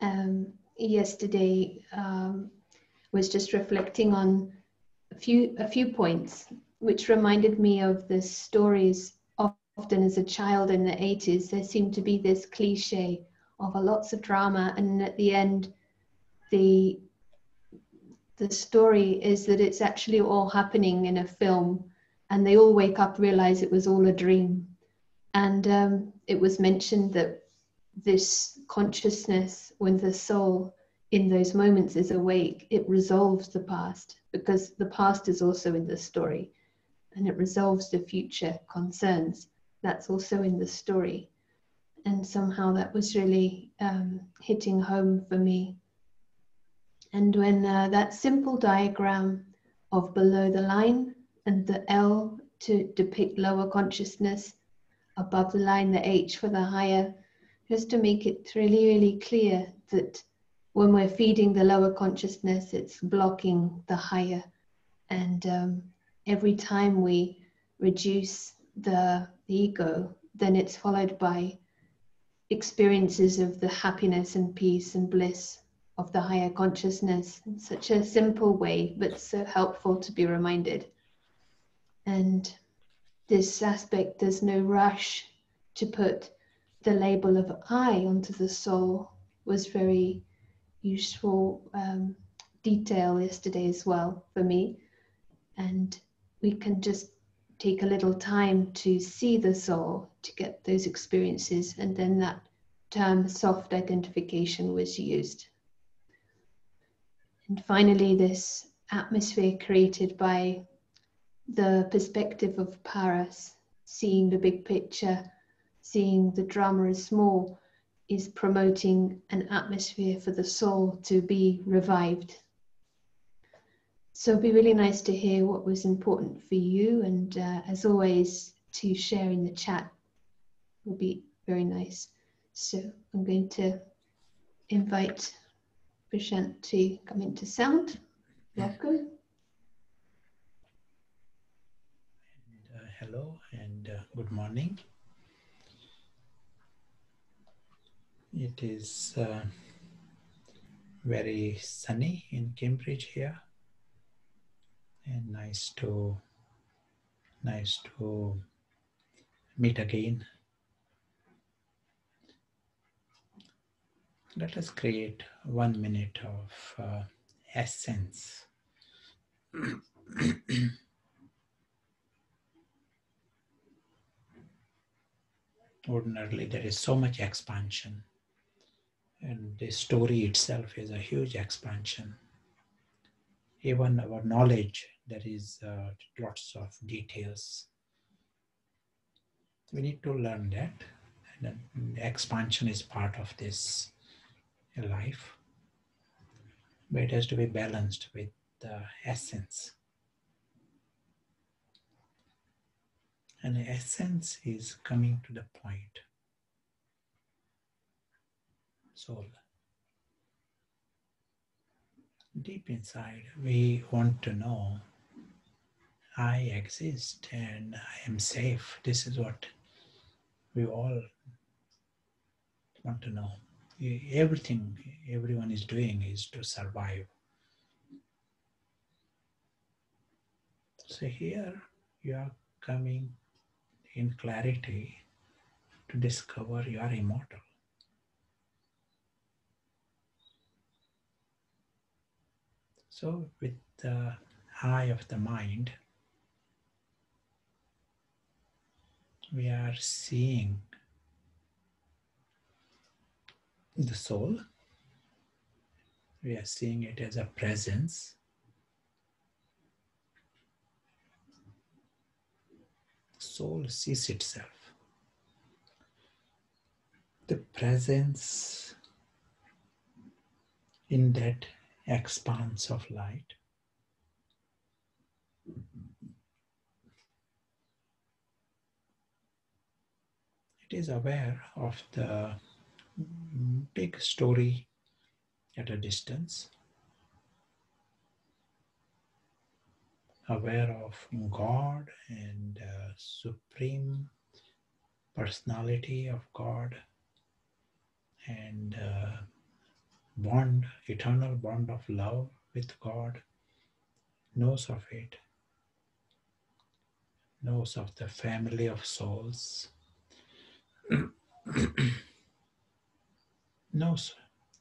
um, yesterday um, was just reflecting on a few a few points, which reminded me of the stories. Often, as a child in the 80s, there seemed to be this cliche of a lots of drama, and at the end, the the story is that it's actually all happening in a film, and they all wake up realize it was all a dream. And um, it was mentioned that this consciousness, when the soul in those moments is awake, it resolves the past because the past is also in the story and it resolves the future concerns. That's also in the story. And somehow that was really um, hitting home for me. And when uh, that simple diagram of below the line and the L to depict lower consciousness, above the line, the H for the higher, just to make it really, really clear that when we're feeding the lower consciousness, it's blocking the higher. And um, every time we reduce the ego, then it's followed by experiences of the happiness and peace and bliss of the higher consciousness in such a simple way, but so helpful to be reminded. And this aspect, there's no rush to put the label of I onto the soul was very useful um, detail yesterday as well for me. And we can just take a little time to see the soul to get those experiences, and then that term soft identification was used. And finally, this atmosphere created by the perspective of Paris, seeing the big picture seeing the drama as small is promoting an atmosphere for the soul to be revived. So it'd be really nice to hear what was important for you, and uh, as always, to share in the chat will be very nice. So I'm going to invite Prashant to come into sound. Welcome. Uh, hello and uh, good morning. It is uh, very sunny in Cambridge here, and nice to nice to meet again. Let us create one minute of uh, essence. Ordinarily, there is so much expansion and the story itself is a huge expansion. Even our knowledge, there is uh, lots of details. We need to learn that. And expansion is part of this life. But it has to be balanced with the essence. And the essence is coming to the point soul. Deep inside, we want to know I exist and I am safe. This is what we all want to know. Everything everyone is doing is to survive. So here you are coming in clarity to discover you are immortal. So, with the eye of the mind, we are seeing the soul, we are seeing it as a presence. Soul sees itself. The presence in that expanse of light. It is aware of the big story at a distance, aware of God and uh, supreme personality of God and uh, bond, eternal bond of love with God, knows of it, knows of the family of souls, knows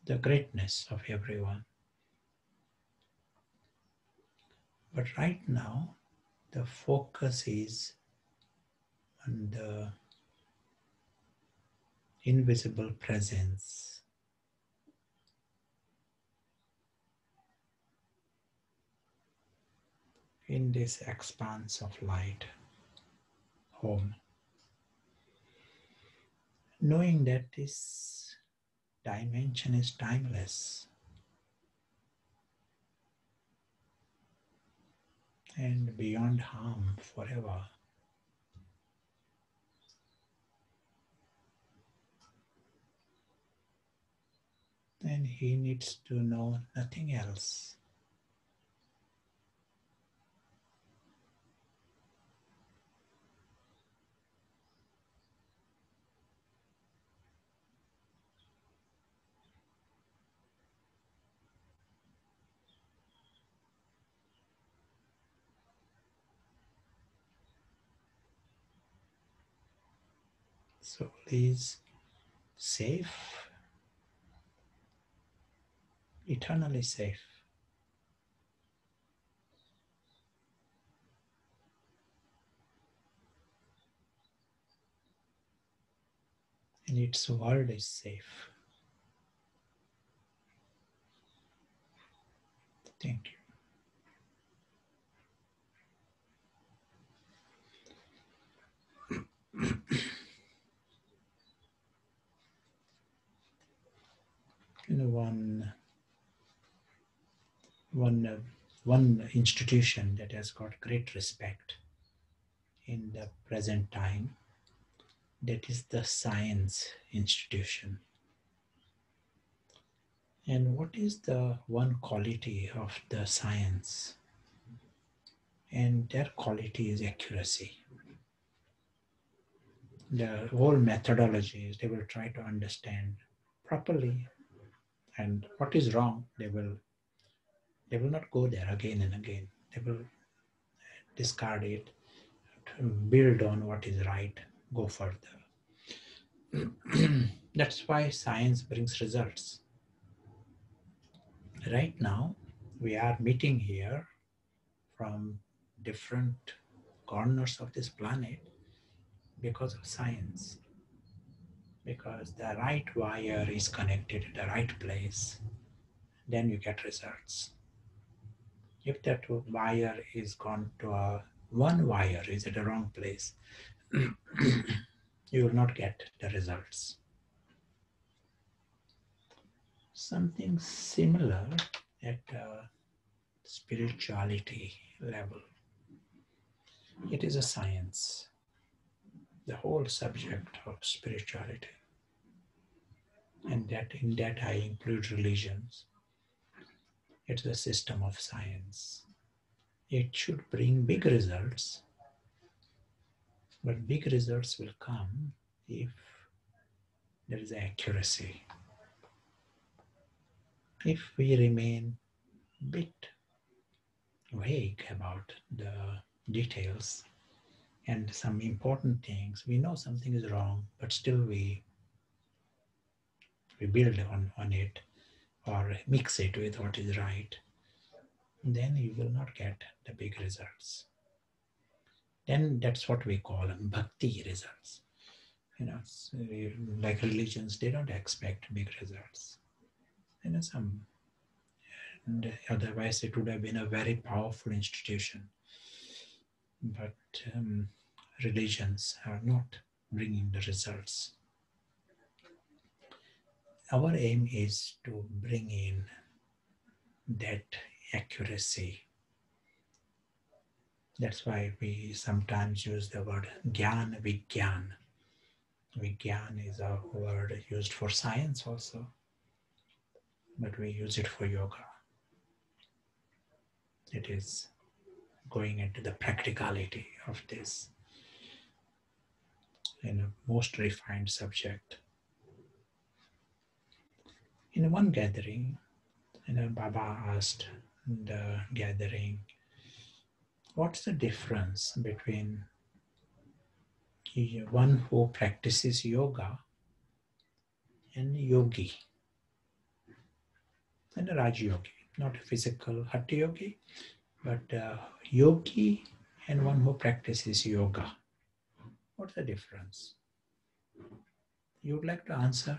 the greatness of everyone. But right now, the focus is on the invisible presence. In this expanse of light, home. Knowing that this dimension is timeless and beyond harm forever. then he needs to know nothing else. So he's safe eternally safe. And its world is safe. Thank you. you know, one one, uh, one institution that has got great respect in the present time, that is the science institution. And what is the one quality of the science? And their quality is accuracy. The whole methodology is they will try to understand properly and what is wrong, they will they will not go there again and again. They will discard it, build on what is right, go further. That's why science brings results. Right now, we are meeting here from different corners of this planet because of science. Because the right wire is connected to the right place, then you get results if that wire is gone to a one wire is at the wrong place, you will not get the results. Something similar at spirituality level. It is a science, the whole subject of spirituality. And that in that I include religions it's a system of science. It should bring big results, but big results will come if there is accuracy. If we remain a bit vague about the details and some important things, we know something is wrong, but still we we build on, on it or mix it with what is right, then you will not get the big results. Then that's what we call bhakti results. You know, so like religions, they don't expect big results. You know, some, and otherwise it would have been a very powerful institution. But um, religions are not bringing the results our aim is to bring in that accuracy. That's why we sometimes use the word Gyan Vigyan. Vigyan is a word used for science also, but we use it for yoga. It is going into the practicality of this in a most refined subject in one gathering, you know, Baba asked the gathering, what's the difference between one who practices yoga and yogi and a Raj yogi, not a physical Hatha yogi, but uh, yogi and one who practices yoga. What's the difference? You would like to answer?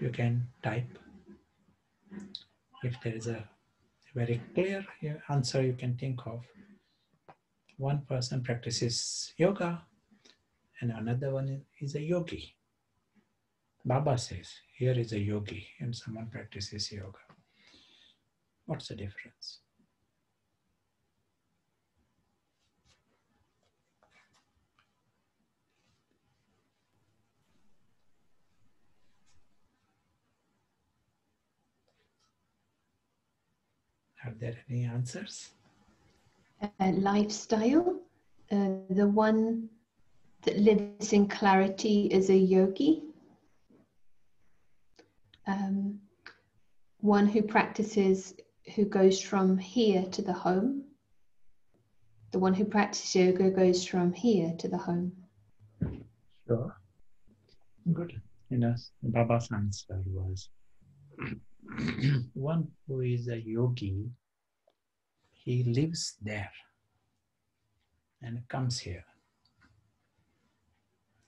You can type. If there is a very clear answer you can think of, one person practices yoga and another one is a yogi. Baba says, here is a yogi and someone practices yoga. What's the difference? Are there any answers? Uh, lifestyle. Uh, the one that lives in clarity is a yogi. Um, one who practices, who goes from here to the home. The one who practices yoga goes from here to the home. Sure. Good. You know, Baba's answer was one who is a yogi, he lives there and comes here.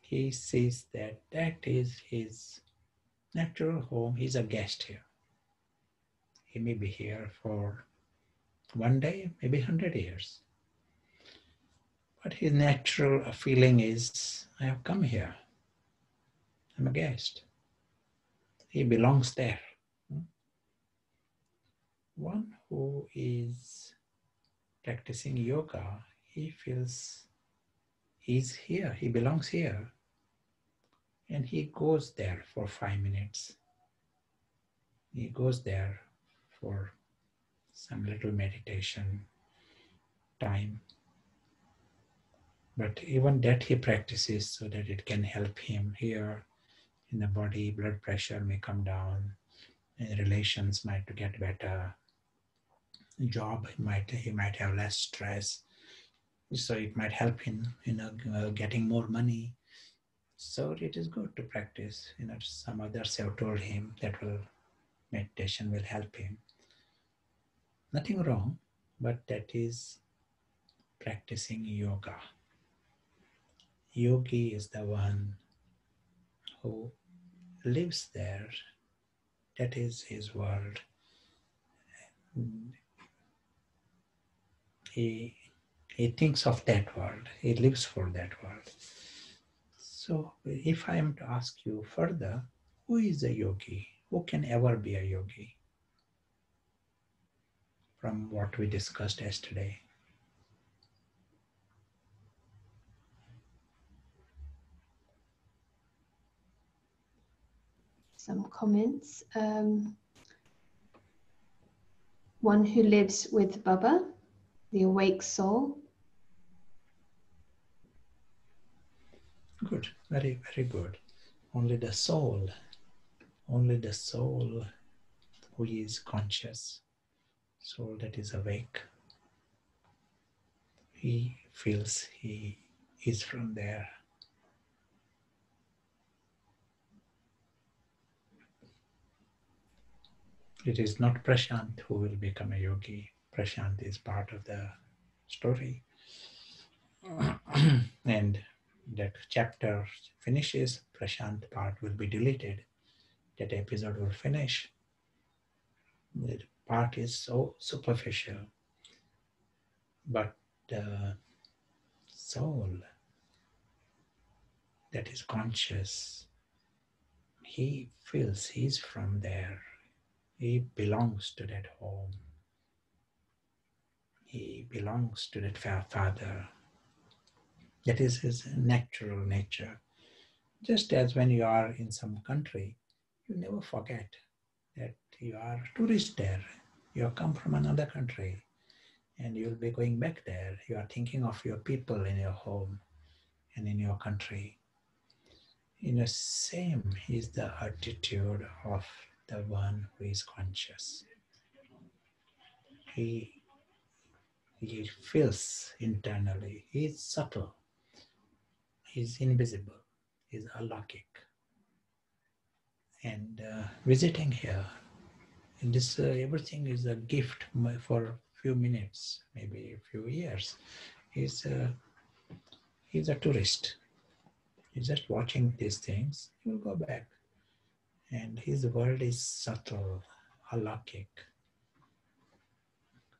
He sees that that is his natural home. He's a guest here. He may be here for one day, maybe 100 years. But his natural feeling is I have come here. I'm a guest. He belongs there one who is practicing yoga, he feels he's here, he belongs here. And he goes there for five minutes. He goes there for some little meditation time. But even that he practices so that it can help him here in the body, blood pressure may come down, and relations might get better, job he might he might have less stress. So it might help him you know uh, getting more money. So it is good to practice you know some others have told him that will meditation will help him. Nothing wrong but that is practicing yoga. Yogi is the one who lives there. That is his world he he thinks of that world. He lives for that world. So if i am to ask you further who is a yogi? Who can ever be a yogi? From what we discussed yesterday. Some comments. Um, one who lives with baba the awake soul. Good, very, very good. Only the soul, only the soul who is conscious, soul that is awake, he feels he is from there. It is not Prashant who will become a yogi. Prashant is part of the story. and that chapter finishes, Prashant part will be deleted. That episode will finish. The part is so superficial. But the soul that is conscious, he feels he's from there. He belongs to that home he belongs to that father. That is his natural nature. Just as when you are in some country, you never forget that you are a tourist there. You have come from another country and you'll be going back there. You are thinking of your people in your home and in your country. In the same is the attitude of the one who is conscious. He, he feels internally, he is subtle, he is invisible, he is alaukic. And uh, visiting here, and this uh, everything is a gift for a few minutes, maybe a few years. He's a, he's a tourist. He's just watching these things. He will go back and his world is subtle, alaukic.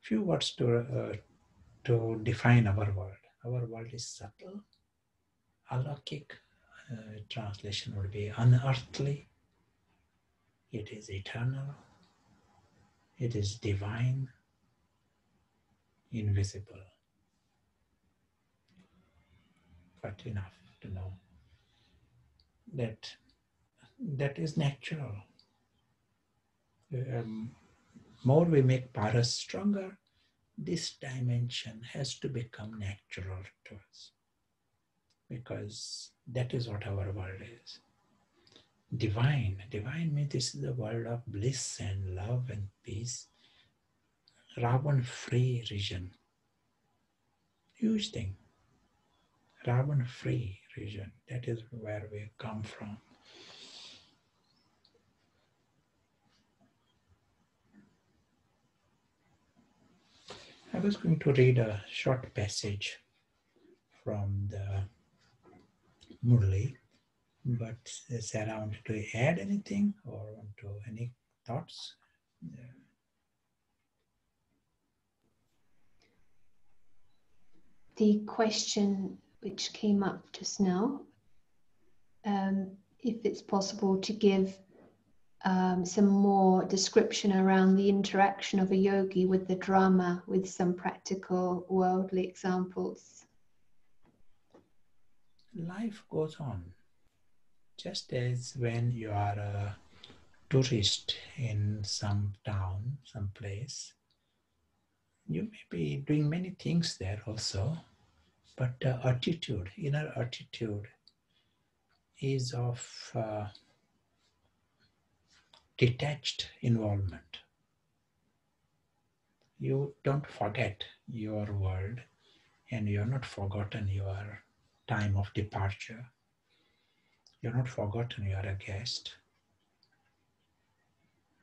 Few words to, uh, to define our world. Our world is subtle, alaukic. Uh, translation would be unearthly. It is eternal. It is divine, invisible. But enough to know that that is natural. Um, more we make paras stronger, this dimension has to become natural to us because that is what our world is. Divine, divine means this is the world of bliss and love and peace. Ravan free region. Huge thing. Ravan free region. That is where we come from. I was going to read a short passage from the Murli, but Sarah wanted to add anything or want to any thoughts? The question which came up just now, um, if it's possible to give um, some more description around the interaction of a yogi with the drama with some practical worldly examples. Life goes on. Just as when you are a tourist in some town, some place, you may be doing many things there also, but attitude, inner attitude, is of uh, detached involvement. You don't forget your world and you're not forgotten your time of departure. You're not forgotten you are a guest.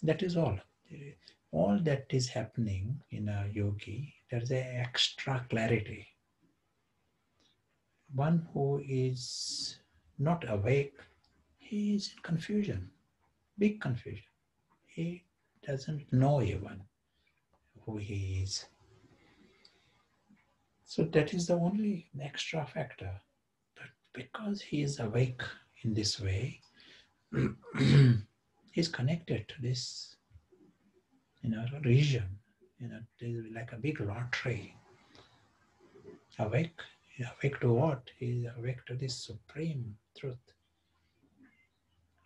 That is all. All that is happening in a yogi, there's an extra clarity. One who is not awake, he is in confusion big confusion. He doesn't know even who he is. So that is the only extra factor. But because he is awake in this way, he's connected to this you know, region. You know, like a big lottery. Awake, awake to what? He's awake to this supreme truth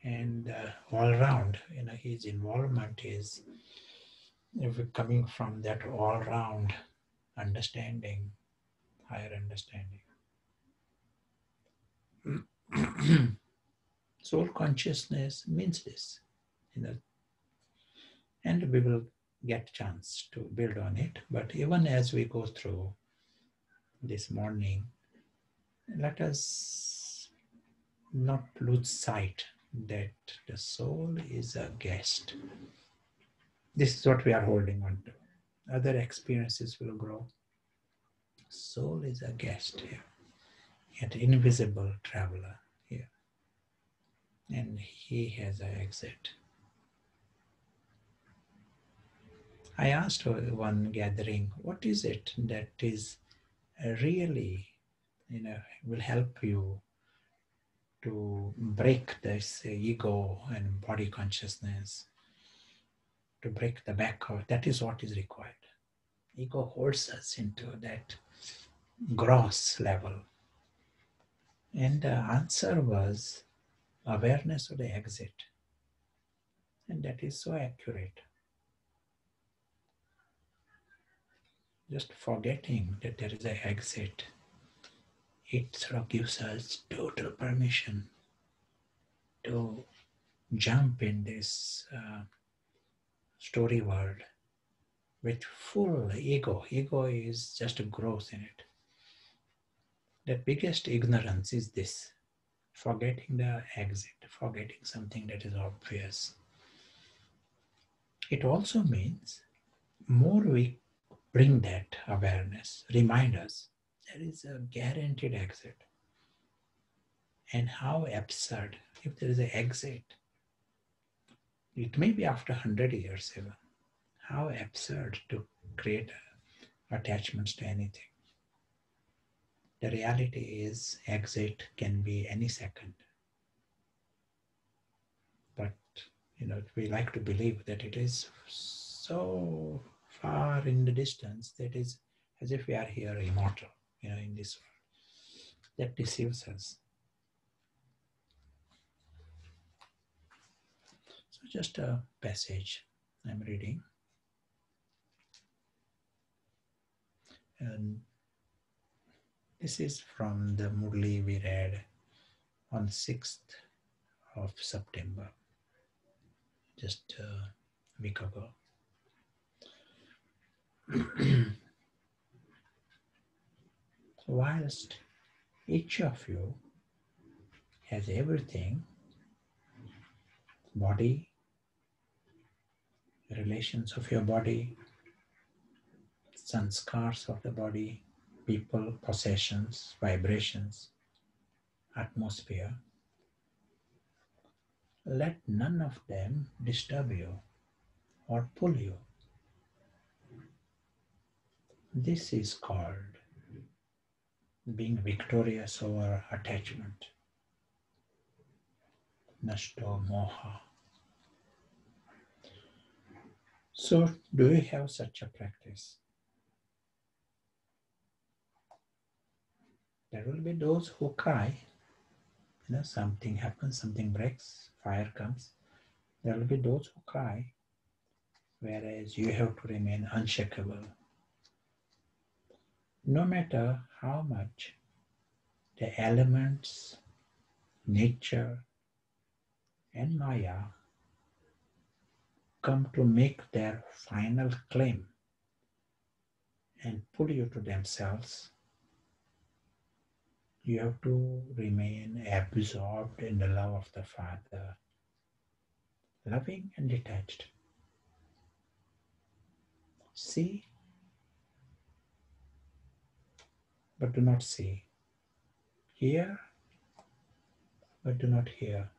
and uh, all around you know his involvement is coming from that all round understanding higher understanding. Soul consciousness means this you know and we will get chance to build on it. But even as we go through this morning let us not lose sight that the soul is a guest. This is what we are holding on to. Other experiences will grow. Soul is a guest here, an invisible traveler here. And he has an exit. I asked one gathering, what is it that is really, you know, will help you to break this ego and body consciousness, to break the back of that is what is required. Ego holds us into that gross level. And the answer was awareness of the exit. And that is so accurate. Just forgetting that there is an exit it sort of gives us total permission to jump in this uh, story world with full ego. Ego is just a growth in it. The biggest ignorance is this forgetting the exit, forgetting something that is obvious. It also means more we bring that awareness, remind us there is a guaranteed exit. And how absurd if there is an exit. It may be after 100 years even. How absurd to create attachments to anything. The reality is, exit can be any second. But, you know, we like to believe that it is so far in the distance that is as if we are here immortal, you know, in this world. That deceives us. So, just a passage I'm reading. And this is from the Murli we read on 6th of September, just a week ago. Whilst each of you has everything body, relations of your body, sanskars of the body, people, possessions, vibrations, atmosphere. Let none of them disturb you or pull you. This is called being victorious over attachment. Nashto Moha. So, do we have such a practice? There will be those who cry. You know, something happens, something breaks, fire comes. There will be those who cry, whereas you have to remain unshakable. No matter how much the elements, nature, and Maya come to make their final claim and pull you to themselves, you have to remain absorbed in the love of the Father, loving and detached. See, but do not see. Hear, but do not hear.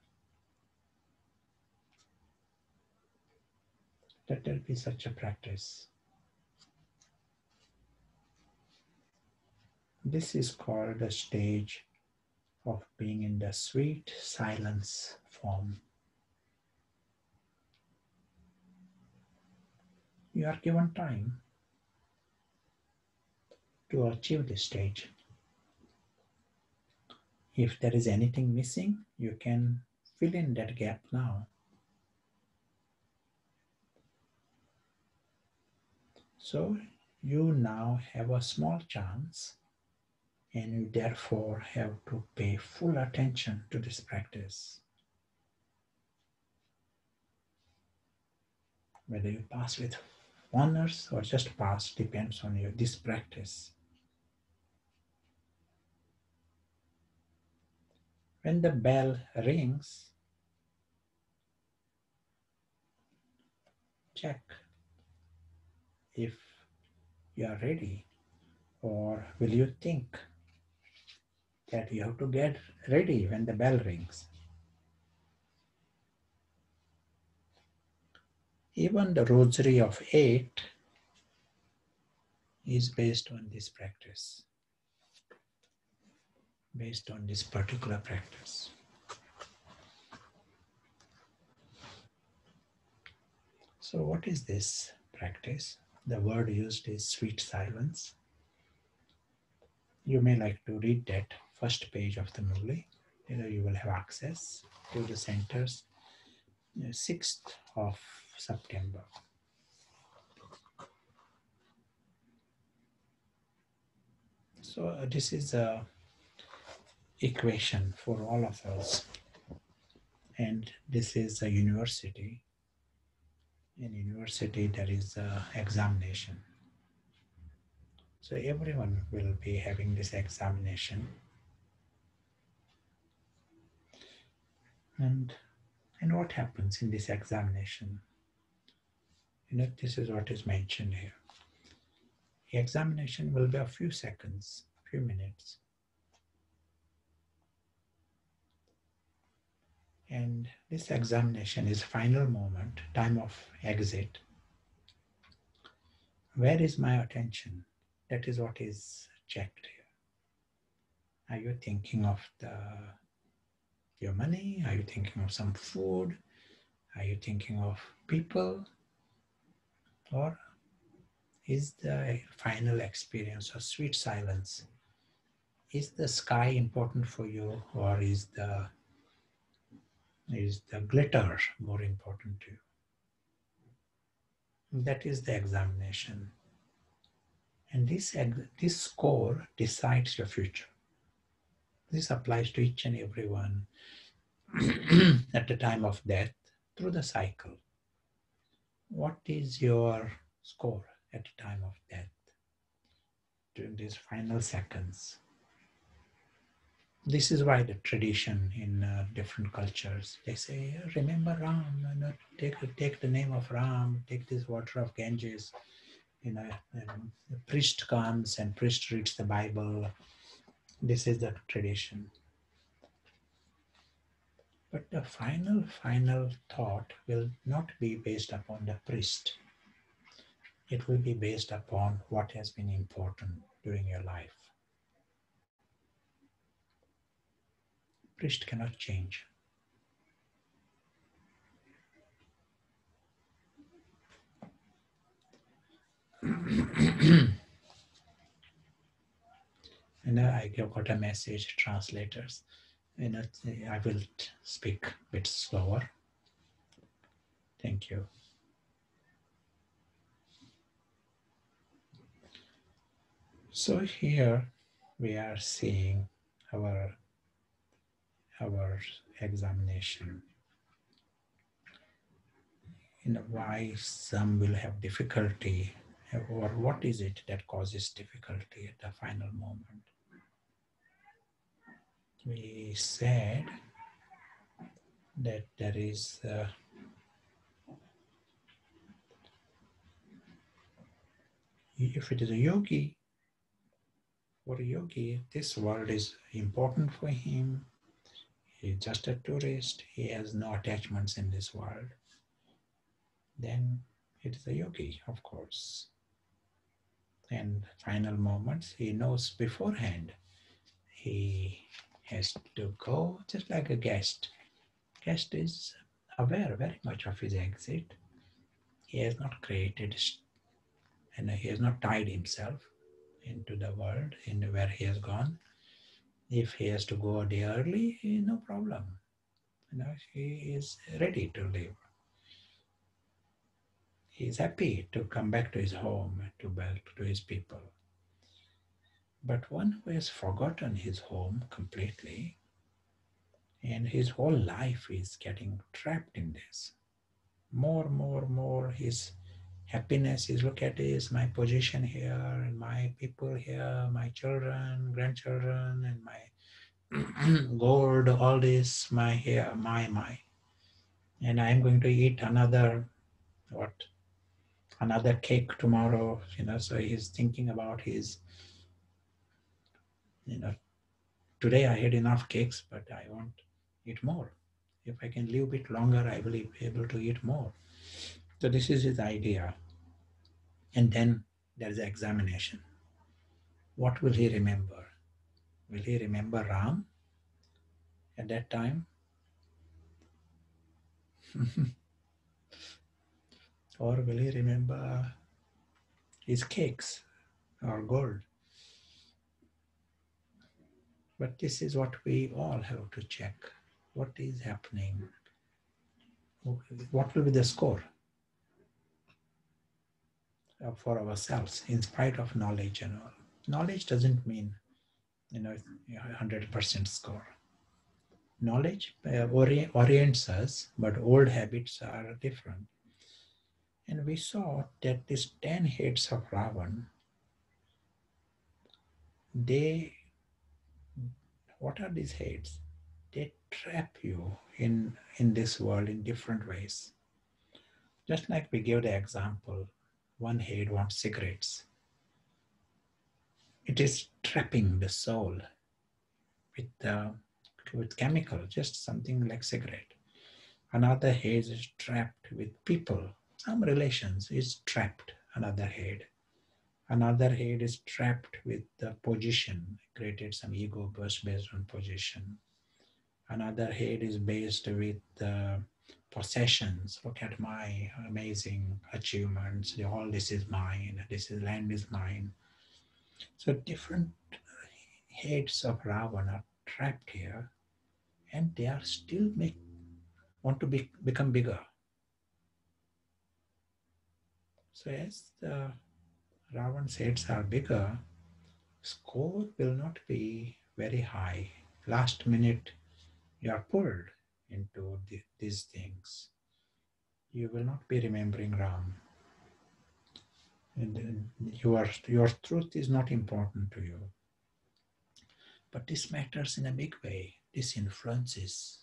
Let there be such a practice. This is called the stage of being in the sweet silence form. You are given time to achieve this stage. If there is anything missing, you can fill in that gap now. So you now have a small chance and you therefore have to pay full attention to this practice. Whether you pass with honors or just pass depends on you, this practice. When the bell rings, check if you are ready or will you think that you have to get ready when the bell rings. Even the rosary of eight is based on this practice, based on this particular practice. So, what is this practice? The word used is sweet silence. You may like to read that first page of the Murli. You know, you will have access to the centers 6th of September. So uh, this is a equation for all of us. And this is a university. In university, there is a examination. So everyone will be having this examination. And, and what happens in this examination? You know, this is what is mentioned here. The examination will be a few seconds, a few minutes. And this examination is final moment, time of exit. Where is my attention? That is what is checked here. Are you thinking of the your money? Are you thinking of some food? Are you thinking of people? Or is the final experience of sweet silence? Is the sky important for you or is the is the glitter more important to you? That is the examination. And this, this score decides your future. This applies to each and every one at the time of death through the cycle. What is your score at the time of death during these final seconds? This is why the tradition in uh, different cultures they say, remember Ram, you know, take take the name of Ram, take this water of Ganges. You know, the priest comes and priest reads the Bible. This is the tradition. But the final, final thought will not be based upon the priest. It will be based upon what has been important during your life. Priest cannot change. and uh, I got a message translators you uh, know, I will speak a bit slower. Thank you. So here we are seeing our, our examination. You know, why some will have difficulty or what is it that causes difficulty at the final moment we said that there is uh, if it is a yogi for a yogi this world is important for him he's just a tourist he has no attachments in this world then it is a yogi of course and final moments he knows beforehand he has to go just like a guest. Guest is aware very much of his exit. He has not created and he has not tied himself into the world in where he has gone. If he has to go a day early, no problem. You know, he is ready to live. He is happy to come back to his home, to back to his people. But one who has forgotten his home completely and his whole life is getting trapped in this. More, more, more, his happiness is look at this, my position here, and my people here, my children, grandchildren, and my gold, all this, my here, my, my. And I'm going to eat another, what, another cake tomorrow, you know, so he's thinking about his you know, today I had enough cakes, but I want eat more. If I can live a bit longer, I will be able to eat more. So this is his idea. And then there is examination. What will he remember? Will he remember Ram at that time? or will he remember his cakes or gold? But this is what we all have to check. What is happening? What will be the score for ourselves in spite of knowledge and all? Knowledge doesn't mean, you know, 100% score. knowledge uh, ori- orients us, but old habits are different. And we saw that these 10 heads of Ravan, they, what are these heads? They trap you in, in this world in different ways. Just like we gave the example, one head wants cigarettes. It is trapping the soul with uh, with chemical, just something like cigarette. Another head is trapped with people, some relations is trapped, another head. Another head is trapped with the position, created some ego burst based on position. Another head is based with the possessions. Look at my amazing achievements. All this is mine. This is land is mine. So different heads of Ravan are trapped here and they are still make, want to be, become bigger. So as the Ravan's heads are bigger, score will not be very high. Last minute, you are pulled into the, these things. You will not be remembering Ram. And your, your truth is not important to you. But this matters in a big way. This influences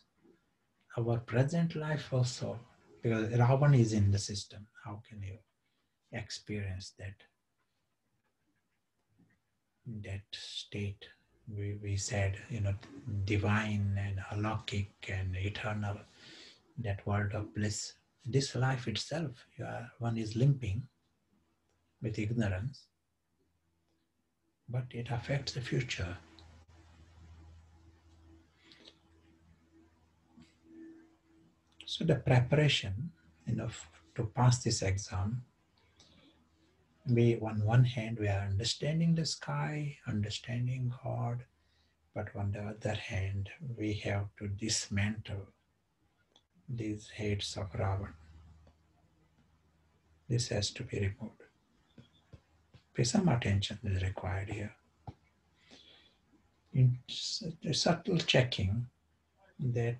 our present life also. Because Ravan is in the system. How can you experience that? That state we, we said, you know, divine and alaukic and eternal, that world of bliss. This life itself, are, one is limping with ignorance, but it affects the future. So the preparation, you know, to pass this exam, we on one hand we are understanding the sky, understanding God, but on the other hand we have to dismantle these heads of Ravan. This has to be removed. Pay some attention is required here. In subtle checking that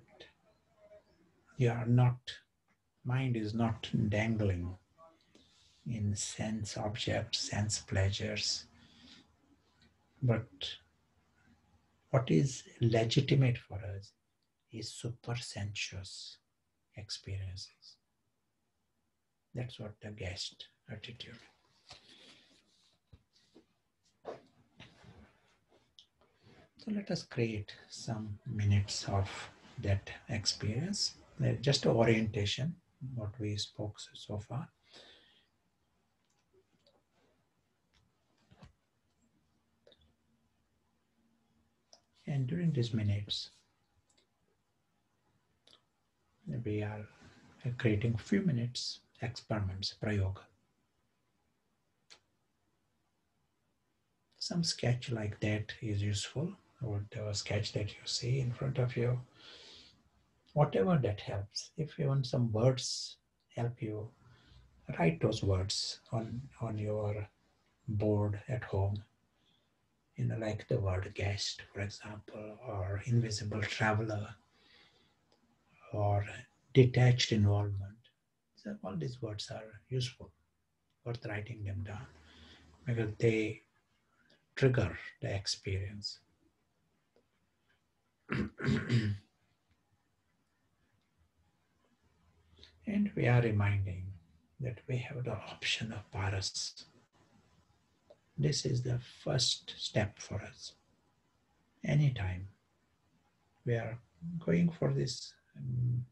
you are not, mind is not dangling in sense objects, sense pleasures. But what is legitimate for us is super sensuous experiences. That's what the guest attitude. So let us create some minutes of that experience, just orientation, what we spoke so far. And during these minutes, we are creating a few minutes experiments, prayoga. Some sketch like that is useful, the sketch that you see in front of you. Whatever that helps. If you want some words help you, write those words on, on your board at home you know, like the word guest, for example, or invisible traveler, or detached involvement. So all these words are useful, worth writing them down because they trigger the experience. and we are reminding that we have the option of paras this is the first step for us. Anytime we are going for this um,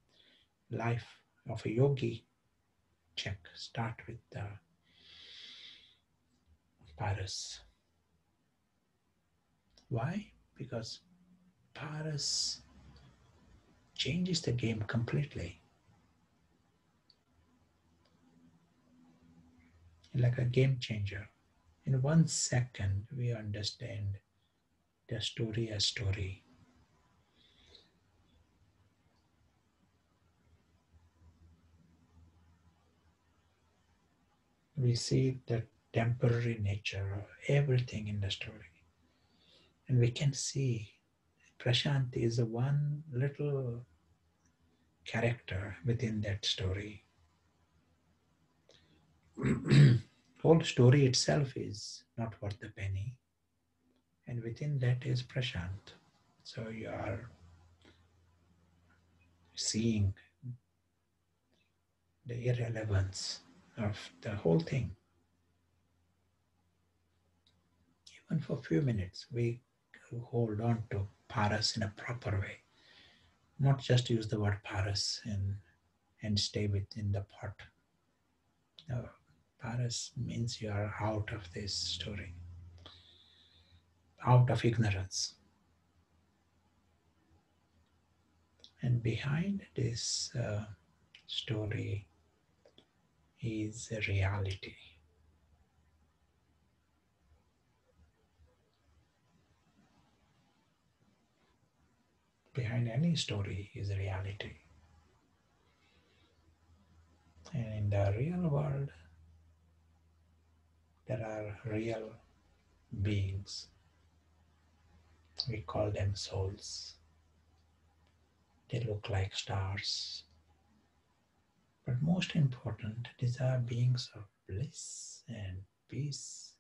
life of a yogi, check, start with the paras. Why? Because paras changes the game completely. Like a game changer in one second we understand the story as story. We see the temporary nature of everything in the story. And we can see Prashant is one little character within that story. Whole story itself is not worth a penny. And within that is Prashant. So you are seeing the irrelevance of the whole thing. Even for a few minutes, we hold on to paras in a proper way. Not just use the word paras and, and stay within the pot. No, paras means you are out of this story, out of ignorance. And behind this uh, story is a reality. Behind any story is a reality. And in the real world, there are real beings. We call them souls. They look like stars. But most important, these are beings of bliss and peace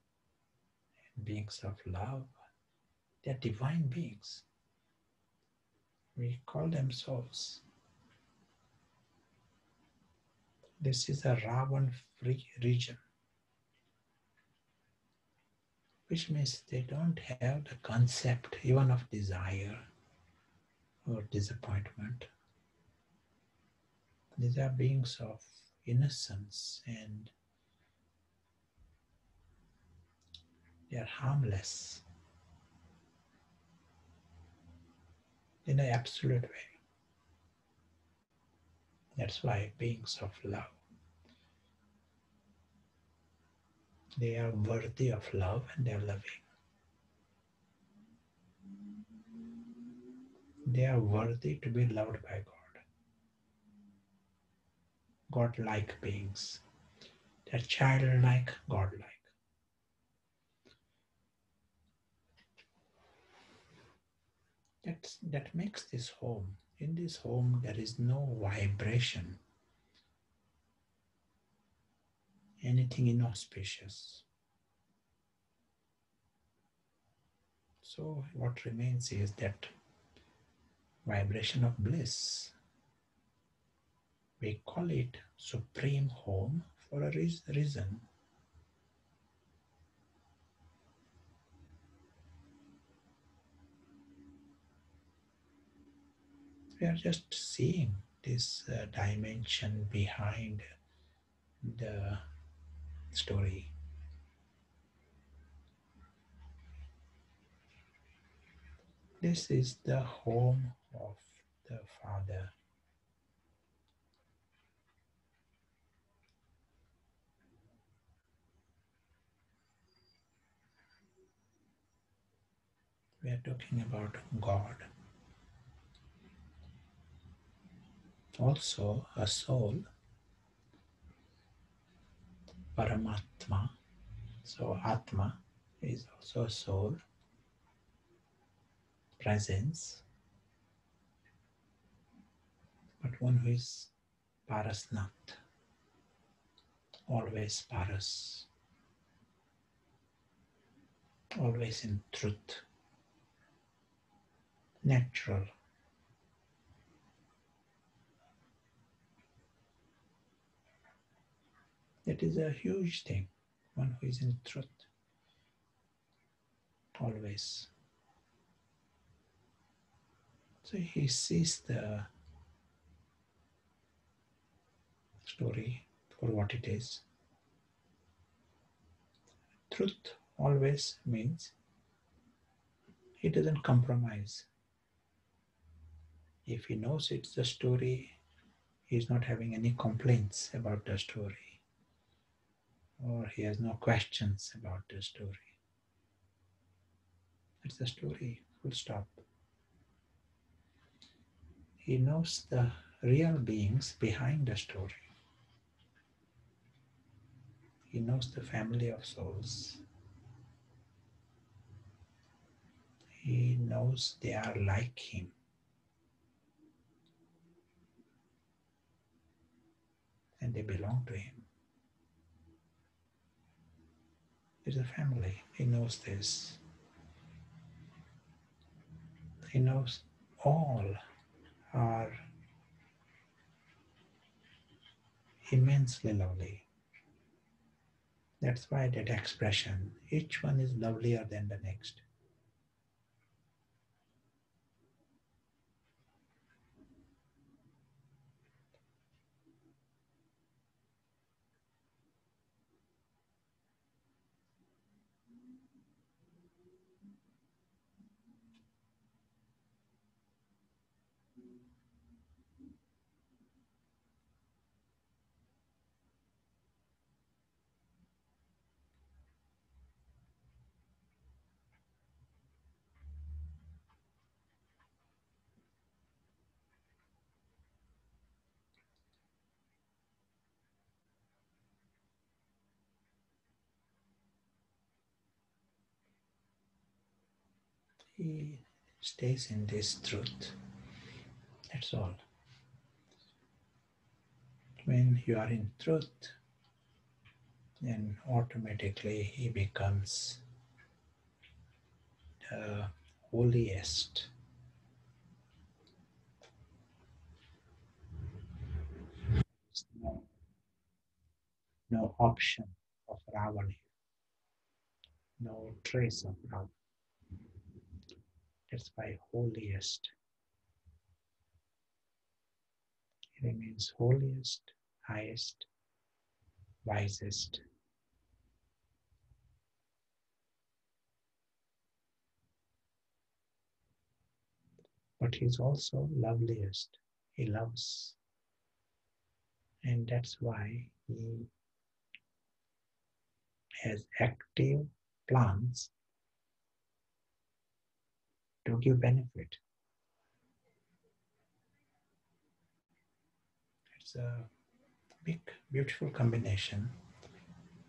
and beings of love. They are divine beings. We call them souls. This is a Ravan free region, which means they don't have the concept even of desire or disappointment. These are beings of innocence and they are harmless in an absolute way. That's why beings of love. They are worthy of love and they are loving. They are worthy to be loved by God. God-like beings. They're childlike, God-like. That's, that makes this home. In this home, there is no vibration, anything inauspicious. So, what remains is that vibration of bliss. We call it supreme home for a reason. We are just seeing this uh, dimension behind the story. This is the home of the Father. We are talking about God. Also, a soul, Paramatma. So, Atma is also a soul, presence, but one who is Parasnath, always Paras, always in truth. Natural. That is a huge thing, one who is in truth, always. So he sees the story for what it is. Truth always means he doesn't compromise if he knows it's the story, he's not having any complaints about the story, or he has no questions about the story. It's the story, full stop. He knows the real beings behind the story. He knows the family of souls. he knows they are like him. And they belong to him. There's a family. He knows this. He knows all are immensely lovely. That's why that expression, each one is lovelier than the next. He stays in this truth. That's all. When you are in truth, then automatically he becomes the holiest. No, no option of Ravan, no trace of Ravan. That's why holiest. It remains holiest, highest, wisest. But he's also loveliest. He loves. And that's why he has active plans to give benefit. It's a big, beautiful combination.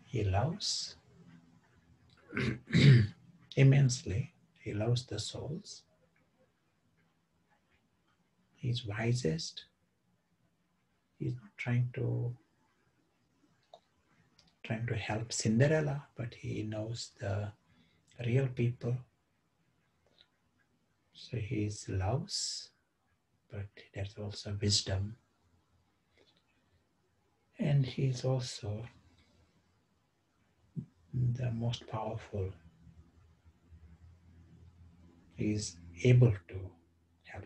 He loves immensely. He loves the souls. He's wisest. He's not trying to trying to help Cinderella, but he knows the real people so he's loves, but there's also wisdom. And he's also the most powerful. He's able to help.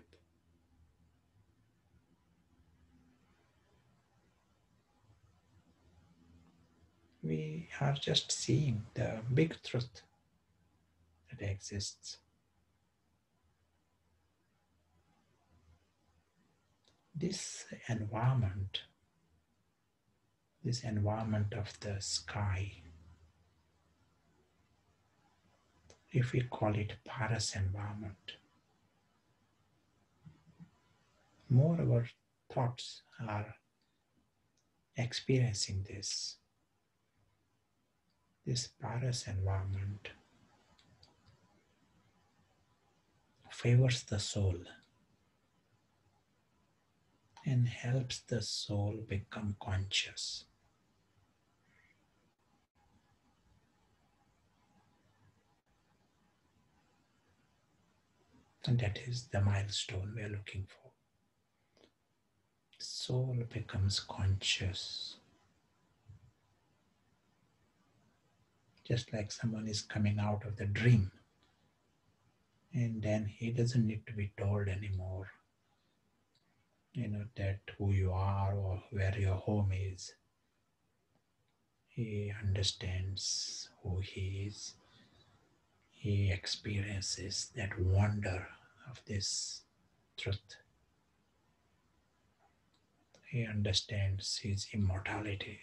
We are just seeing the big truth that exists. This environment, this environment of the sky, if we call it Paras environment, more our thoughts are experiencing this, this Paras environment favors the soul and helps the soul become conscious. And that is the milestone we are looking for. Soul becomes conscious. Just like someone is coming out of the dream. And then he doesn't need to be told anymore you know that who you are or where your home is. He understands who he is. He experiences that wonder of this truth. He understands his immortality.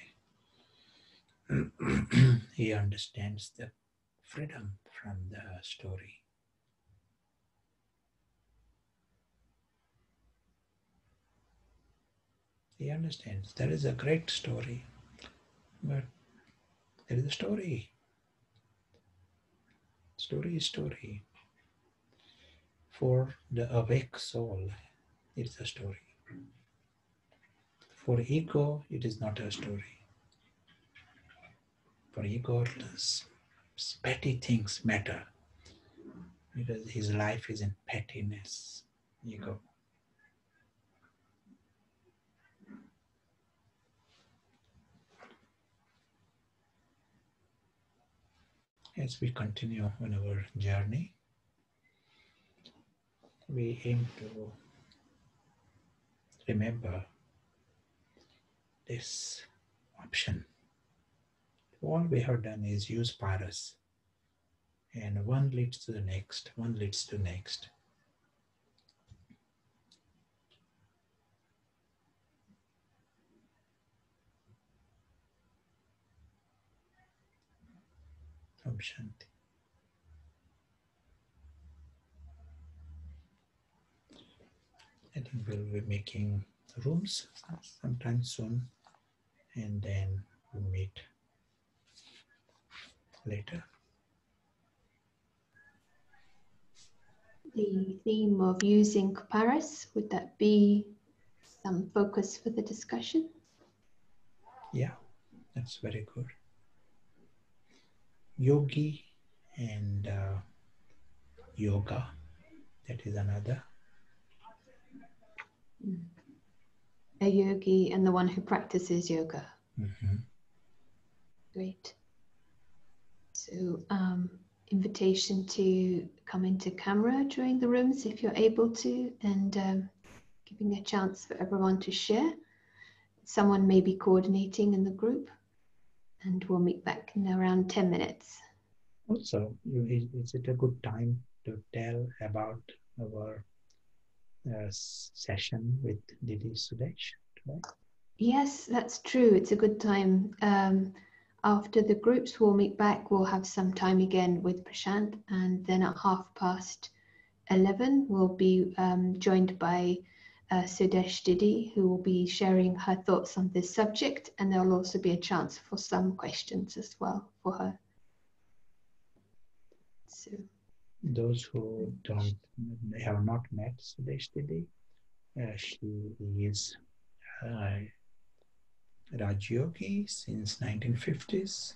He understands the freedom from the story He understands. That is a great story. But there is a story. Story is story. For the awake soul, it's a story. For ego, it is not a story. For ego, petty things matter because his life is in pettiness, ego. As we continue on our journey, we aim to remember this option. All we have done is use paras, and one leads to the next, one leads to next. I think we'll be making rooms sometime soon and then we'll meet later. The theme of using paras, would that be some focus for the discussion? Yeah, that's very good. Yogi and uh, yoga, that is another. A yogi and the one who practices yoga. Mm-hmm. Great. So, um, invitation to come into camera during the rooms if you're able to, and um, giving a chance for everyone to share. Someone may be coordinating in the group, and we'll meet back in around 10 minutes. Also, is it a good time to tell about our uh, session with Didi Sudesh today? Yes, that's true. It's a good time. Um, after the groups, we'll meet back. We'll have some time again with Prashant, and then at half past 11, we'll be um, joined by uh, Sudesh Didi, who will be sharing her thoughts on this subject, and there'll also be a chance for some questions as well for her. So those who don't have not met Sudesh Didi, uh, she is uh, Rajyogi since 1950s.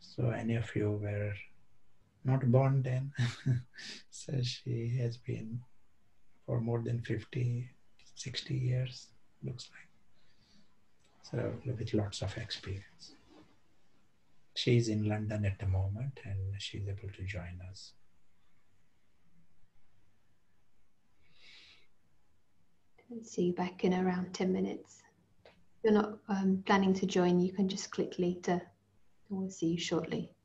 So any of you were not born then. so she has been for more than 50, 60 years, looks like. So with lots of experience. She's in London at the moment and she's able to join us. see you back in around 10 minutes. If you're not um, planning to join, you can just click later and we'll see you shortly.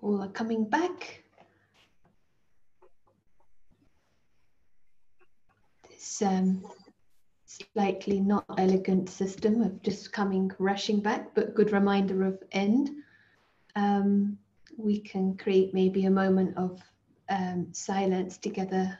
All are coming back. This um, slightly not elegant system of just coming rushing back, but good reminder of end. Um, we can create maybe a moment of um, silence together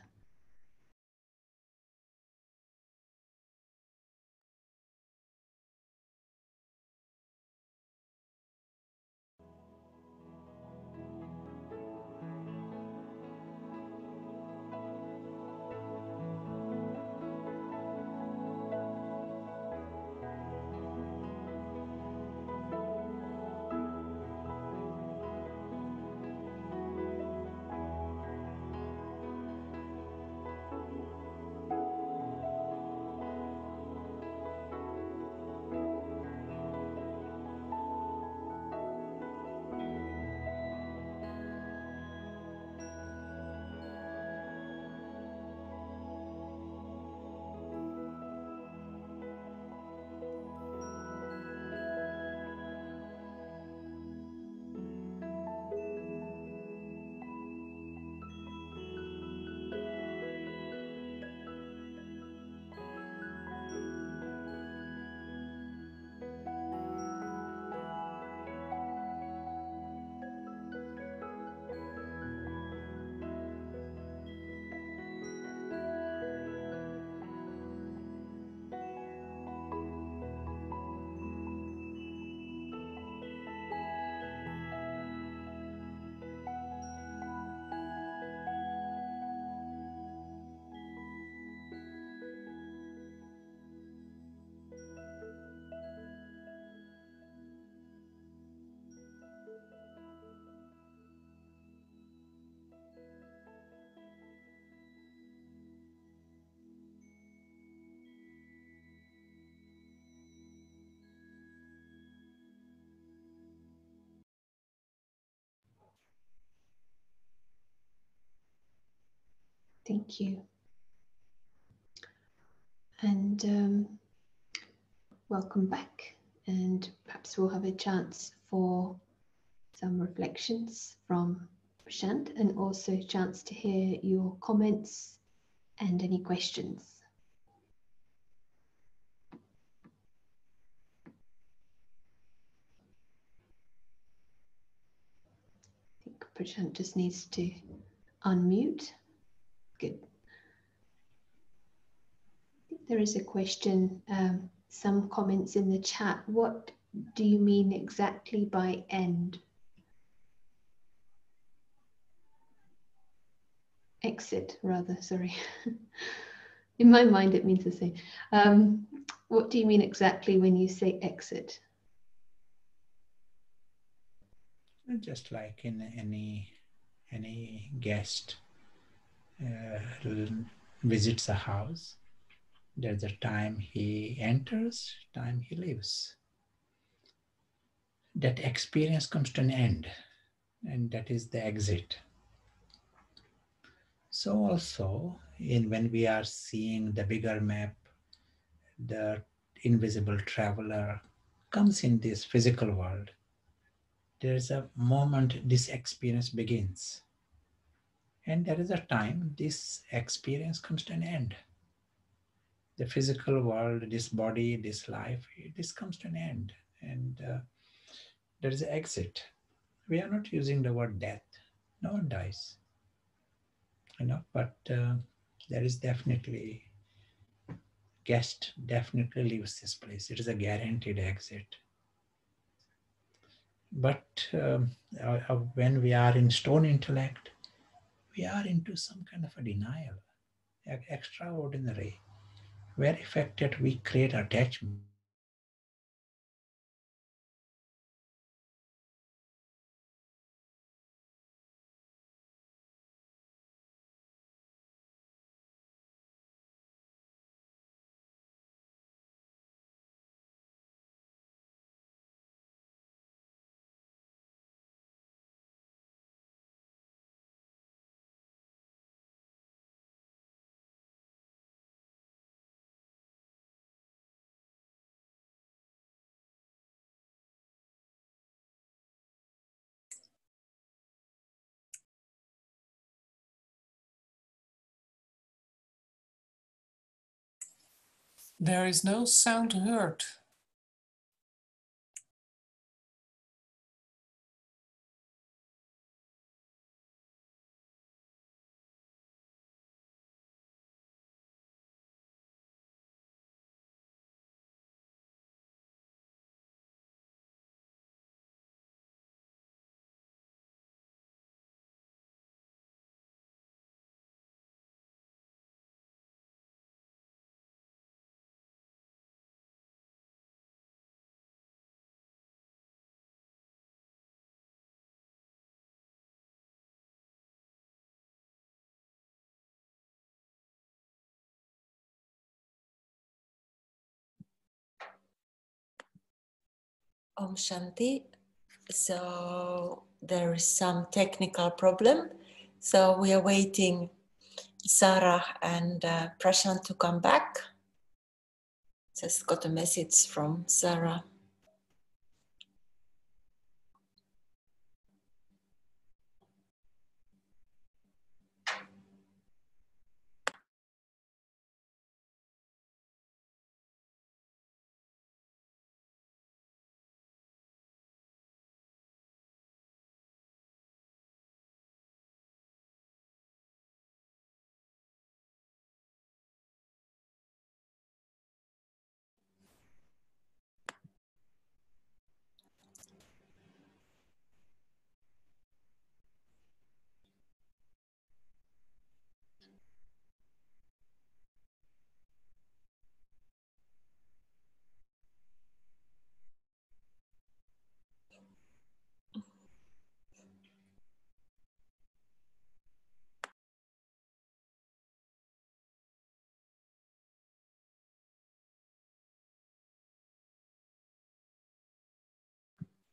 Thank you. And um, welcome back. And perhaps we'll have a chance for some reflections from Prashant and also a chance to hear your comments and any questions. I think Prashant just needs to unmute. Good. There is a question, um, some comments in the chat. What do you mean exactly by end? Exit, rather, sorry. in my mind, it means the same. Um, what do you mean exactly when you say exit? Just like in any any guest Uh, visits a house, there's a time he enters, time he leaves. That experience comes to an end, and that is the exit. So also, in when we are seeing the bigger map, the invisible traveler comes in this physical world. There's a moment this experience begins and there is a time this experience comes to an end. The physical world, this body, this life, this comes to an end. And uh, there is an exit. We are not using the word death. No one dies. You know, but uh, there is definitely guest definitely leaves this place. It is a guaranteed exit. But um, uh, uh when we are in stone intellect, we are into some kind of a denial, extraordinary, where affected we create attachment. There is no sound heard. Om Shanti. So there is some technical problem. So we are waiting Sarah and uh, Prashant to come back. Just got a message from Sarah.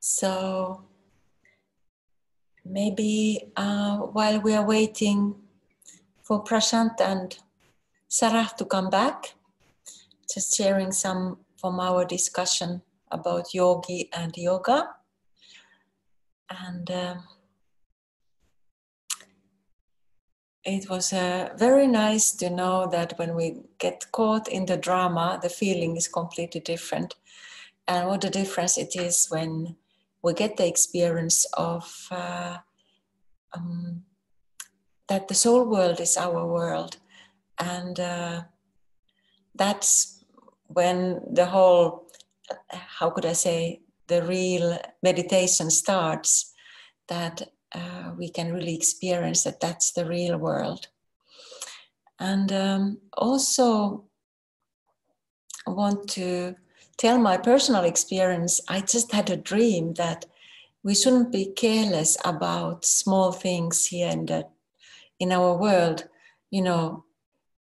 So maybe uh, while we are waiting for Prashant and Sarah to come back, just sharing some from our discussion about yogi and yoga. And um, it was uh, very nice to know that when we get caught in the drama, the feeling is completely different. And what a difference it is when we get the experience of uh, um, that the soul world is our world. And uh, that's when the whole, how could I say, the real meditation starts, that uh, we can really experience that that's the real world. And um, also, I want to tell my personal experience, I just had a dream that we shouldn't be careless about small things here and in our world. You know,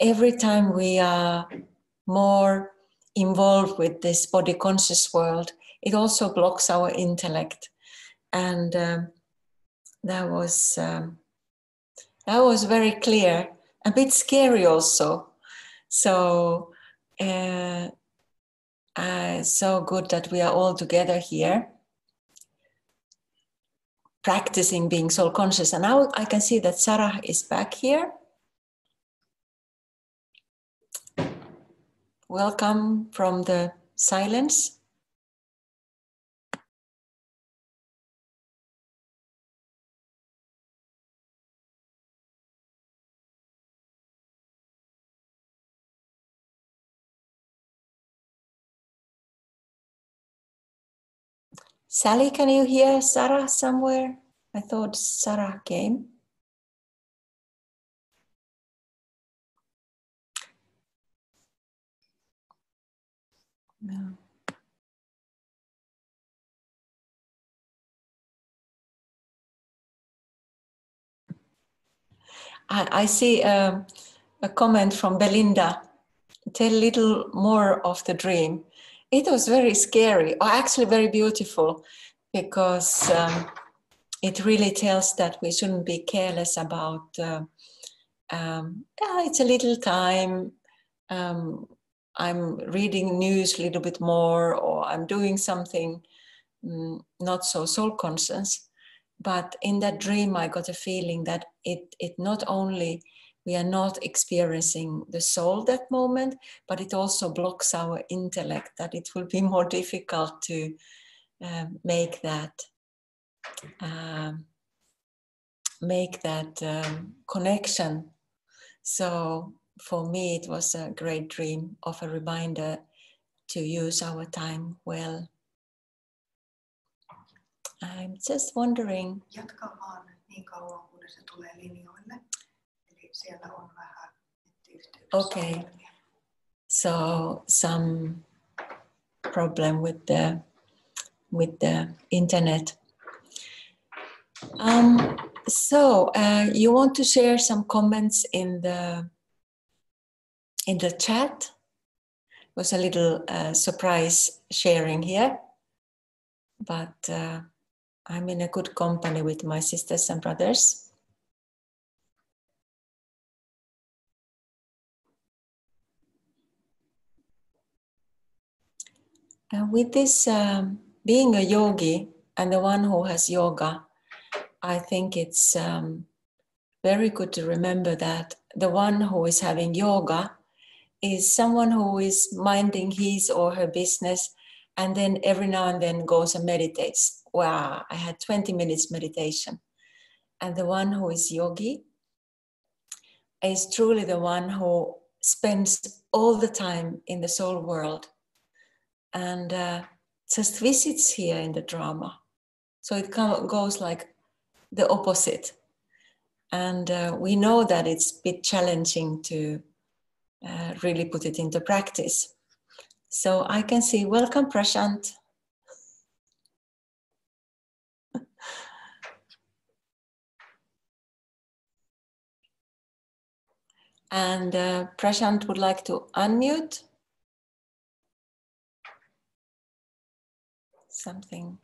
every time we are more involved with this body conscious world, it also blocks our intellect. And um, that was um, that was very clear, a bit scary also. So uh, uh, so good that we are all together here practicing being soul conscious. And now I can see that Sarah is back here. Welcome from the silence. Sally, can you hear Sarah somewhere? I thought Sarah came. No. I, I see um, a comment from Belinda. Tell a little more of the dream it was very scary, or actually very beautiful, because um, it really tells that we shouldn't be careless about. Uh, um, yeah, it's a little time. Um, I'm reading news a little bit more, or I'm doing something mm, not so soul conscious. But in that dream, I got a feeling that it it not only we are not experiencing the soul that moment, but it also blocks our intellect, that it will be more difficult to um, make that. Um, make that um, connection. So for me, it was a great dream of a reminder to use our time well. I'm just wondering. Jatka vaan niin kauan, se tulee linjoille. Siellä on vähän Okay. So some problem with the with the internet. Um, so uh, you want to share some comments in the in the chat? It was a little uh, surprise sharing here, but uh, I'm in a good company with my sisters and brothers. And with this um, being a yogi and the one who has yoga, I think it's um, very good to remember that the one who is having yoga is someone who is minding his or her business and then every now and then goes and meditates. Wow, I had 20 minutes meditation. And the one who is yogi is truly the one who spends all the time in the soul world and uh, just visits here in the drama. So it goes like the opposite. And uh, we know that it's a bit challenging to uh, really put it into practice. So I can see, welcome Prashant. and uh, Prashant would like to unmute. Something.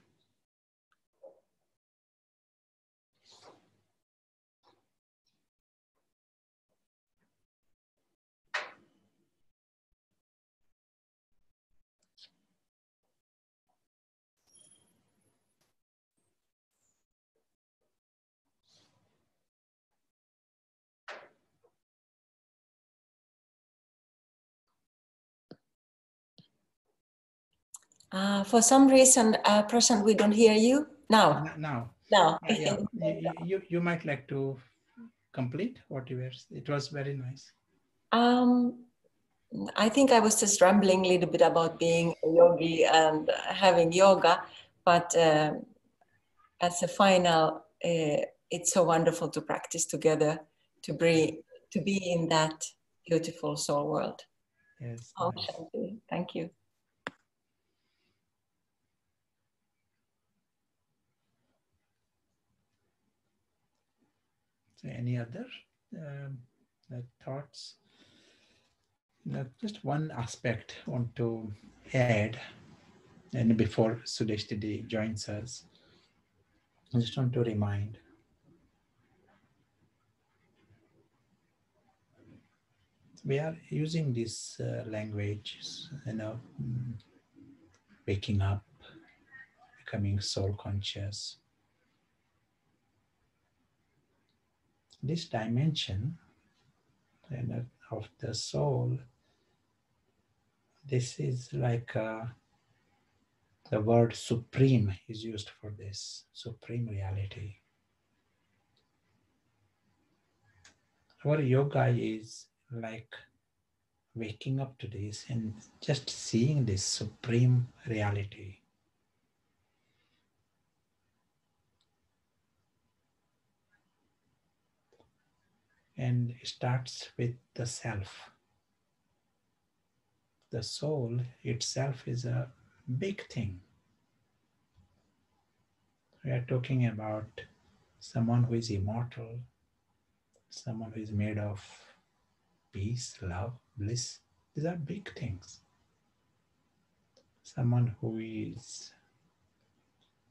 Uh, for some reason, uh, Prashant, we don't hear you now. Now. Now. Uh, yeah. you, you, you might like to complete what you were. It was very nice. Um, I think I was just rambling a little bit about being a yogi and having yoga, but uh, as a final, uh, it's so wonderful to practice together, to be to be in that beautiful soul world. Yes. Oh, nice. Thank you. So any other um, thoughts? just one aspect I want to add, and before Sudeshti joins us, I just want to remind we are using this uh, language, you know, waking up, becoming soul conscious. This dimension and of the soul this is like uh, the word supreme is used for this supreme reality. Our yoga is like waking up to this and just seeing this supreme reality. And it starts with the self the soul itself is a big thing. We are talking about someone who is immortal, someone who is made of peace, love, bliss. These are big things. Someone who is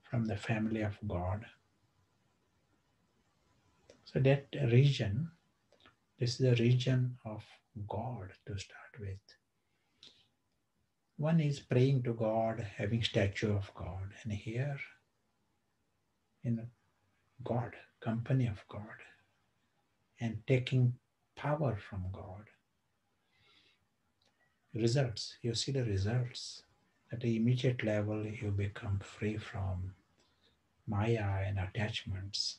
from the family of God. So, that region, this is the region of God to start with. One is praying to God, having statue of God, and here in God, company of God, and taking power from God. Results, you see the results. At the immediate level, you become free from Maya and attachments,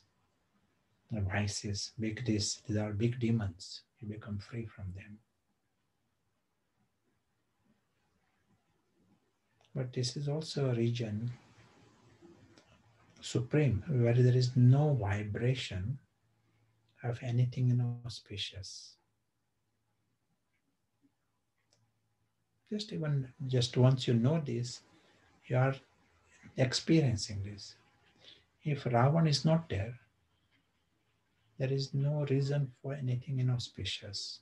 vices, big this, these are big demons. You become free from them. But this is also a region supreme where there is no vibration of anything inauspicious. Just even just once you know this, you are experiencing this. If Ravan is not there, there is no reason for anything inauspicious.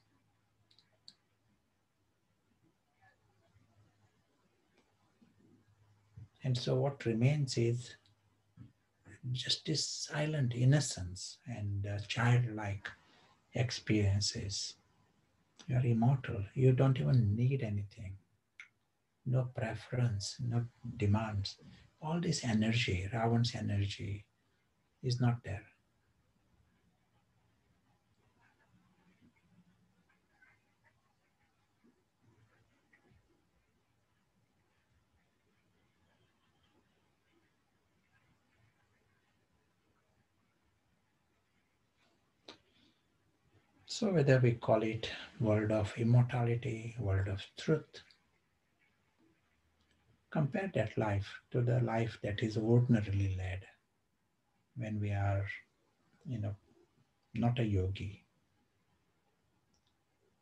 And so what remains is just this silent innocence and uh, childlike experiences. You are immortal. You don't even need anything. No preference, no demands all this energy, Ravan's energy, is not there. So, whether we call it world of immortality, world of truth, compare that life to the life that is ordinarily led when we are, you know, not a yogi.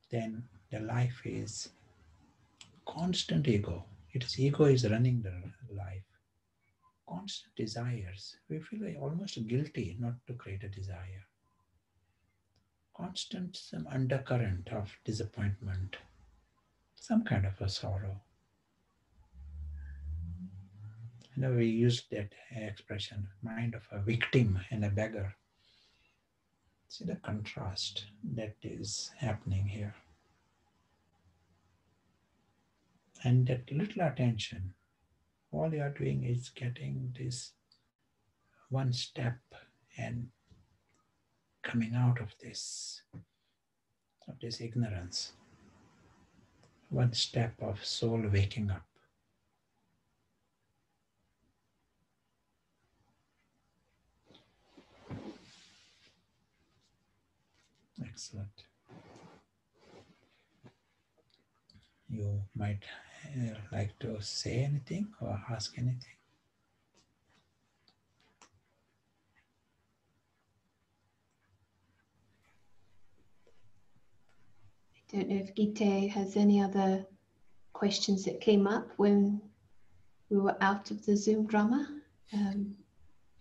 Then the life is constant ego. It is ego is running the life. Constant desires. We feel almost guilty not to create a desire. Constant some undercurrent of disappointment, some kind of a sorrow you know, we use that expression, mind of a victim and a beggar. See the contrast that is happening here. And that little attention, all you are doing is getting this one step and coming out of this, of this ignorance. One step of soul waking up. Excellent. You might uh, like to say anything or ask anything. Don't know if Gite has any other questions that came up when we were out of the Zoom drama. Um,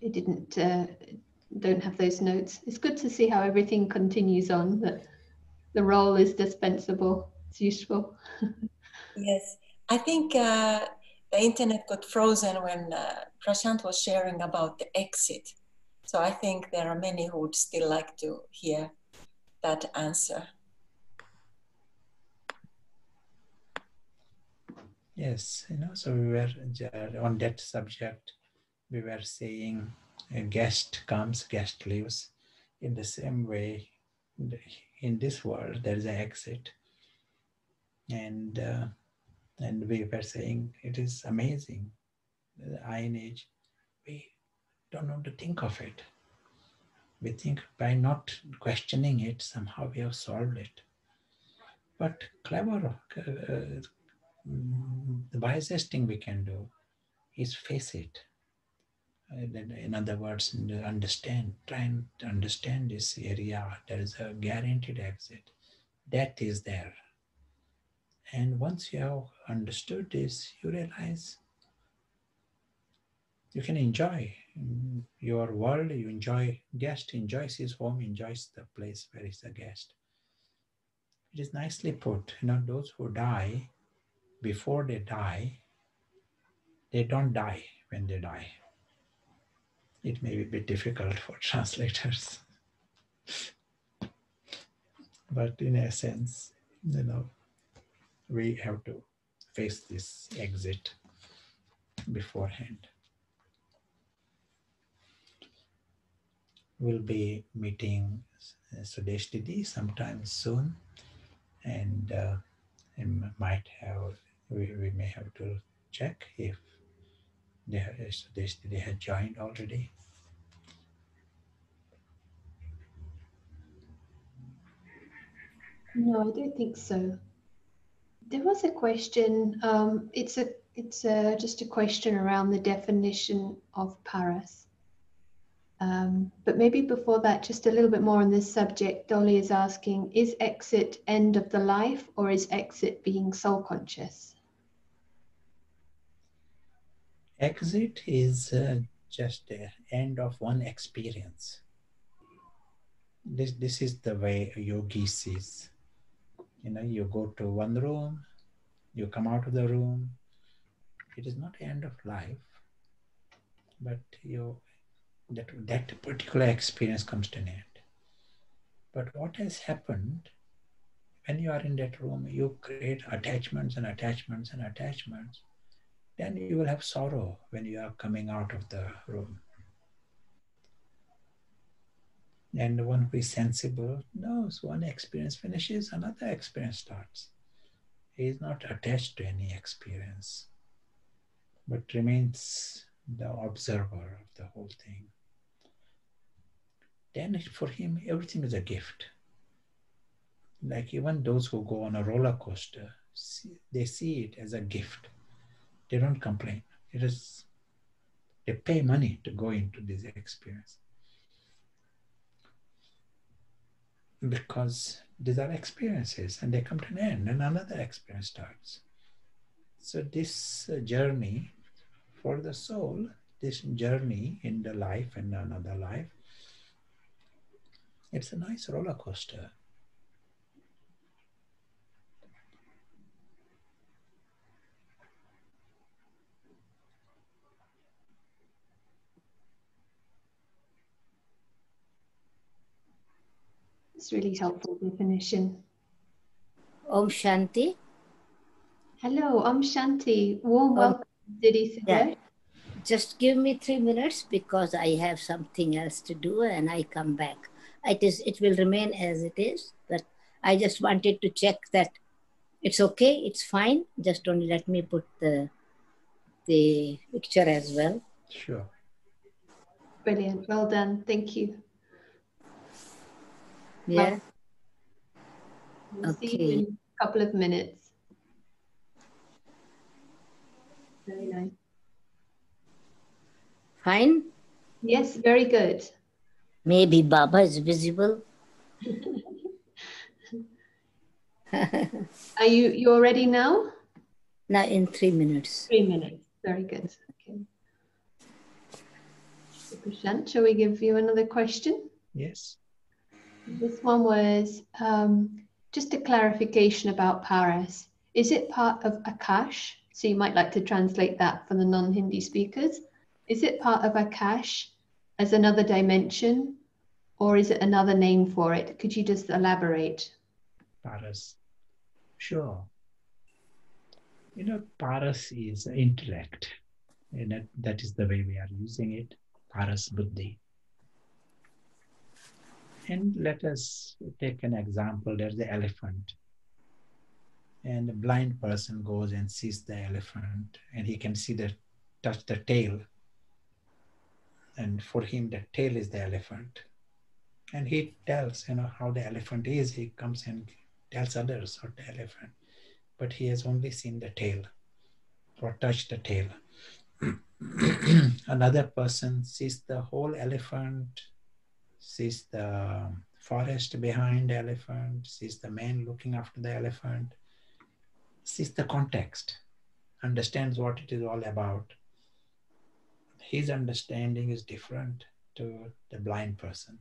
it didn't uh, don't have those notes. It's good to see how everything continues on, that the role is dispensable. It's useful. yes, I think uh, the internet got frozen when uh, Prashant was sharing about the exit. So I think there are many who would still like to hear that answer. Yes, you know, so we were on that subject, we were saying a guest comes, guest leaves. In the same way, in this world, there is an exit. And, uh, and we were saying it is amazing. The Iron Age, we don't know to think of it. We think by not questioning it, somehow we have solved it. But clever, uh, the wisest thing we can do is face it uh, in other words, understand, try and understand this area. There is a guaranteed exit. Death is there. And once you have understood this, you realize you can enjoy mm, your world, you enjoy, guest enjoys his home, enjoys the place where he's a guest. It is nicely put. You know, those who die, before they die, they don't die when they die it may be a bit difficult for translators. but in essence, you know, we have to face this exit beforehand. We'll be meeting Sudesh Didi sometime soon, and uh, might have we, we may have to check if they, Sudesh Didi had joined already. No, I don't think so. There was a question. Um, it's a it's a, just a question around the definition of paras. Um, but maybe before that, just a little bit more on this subject. Dolly is asking: Is exit end of the life, or is exit being soul conscious? Exit is uh, just the end of one experience. This this is the way yogi sees. You know you go to one room you come out of the room. It is not the end of life but you that that particular experience comes to an end. But what has happened when you are in that room you create attachments and attachments and attachments then you will have sorrow when you are coming out of the room and the one who is sensible knows one experience finishes, another experience starts. He is not attached to any experience, but remains the observer of the whole thing. Then for him, everything is a gift. Like even those who go on a roller coaster, they see it as a gift. They don't complain. It is they pay money to go into this experience. because these are experiences and they come to an end and another experience starts. So, this uh, journey for the soul, this journey in the life and another life, it's a nice roller coaster. It's really helpful definition. Om Shanti. Hello, Om Shanti. Warm welcome, Didi yeah. Just give me three minutes because I have something else to do and I come back. It is it will remain as it is, but I just wanted to check that it's okay, it's fine. Just only let me put the the picture as well. Sure. Brilliant. Well done. Thank you. Yeah. We'll okay. see you in a couple of minutes. Very nice. Fine? Yes, very good. Maybe Baba is visible. Are you you ready now? Now in three minutes. Three minutes. Very good. Okay. Prashant, shall we give you another question? Yes. This one was um, just a clarification about Paras. Is it part of Akash? So you might like to translate that for the non-Hindi speakers. Is it part of Akash as another dimension or is it another name for it? Could you just elaborate? Paras. Sure. You know, Paras is intellect. And that, that is the way we are using it. Paras Buddhi. And let us take an example. There's the elephant. And a blind person goes and sees the elephant and he can see the touch the tail. And for him, the tail is the elephant. And he tells, you know, how the elephant is. He comes and tells others about the elephant. But he has only seen the tail or touched the tail. Another person sees the whole elephant sees the forest behind the elephant, sees the man looking after the elephant, sees the context, understands what it is all about. His understanding is different to the blind person.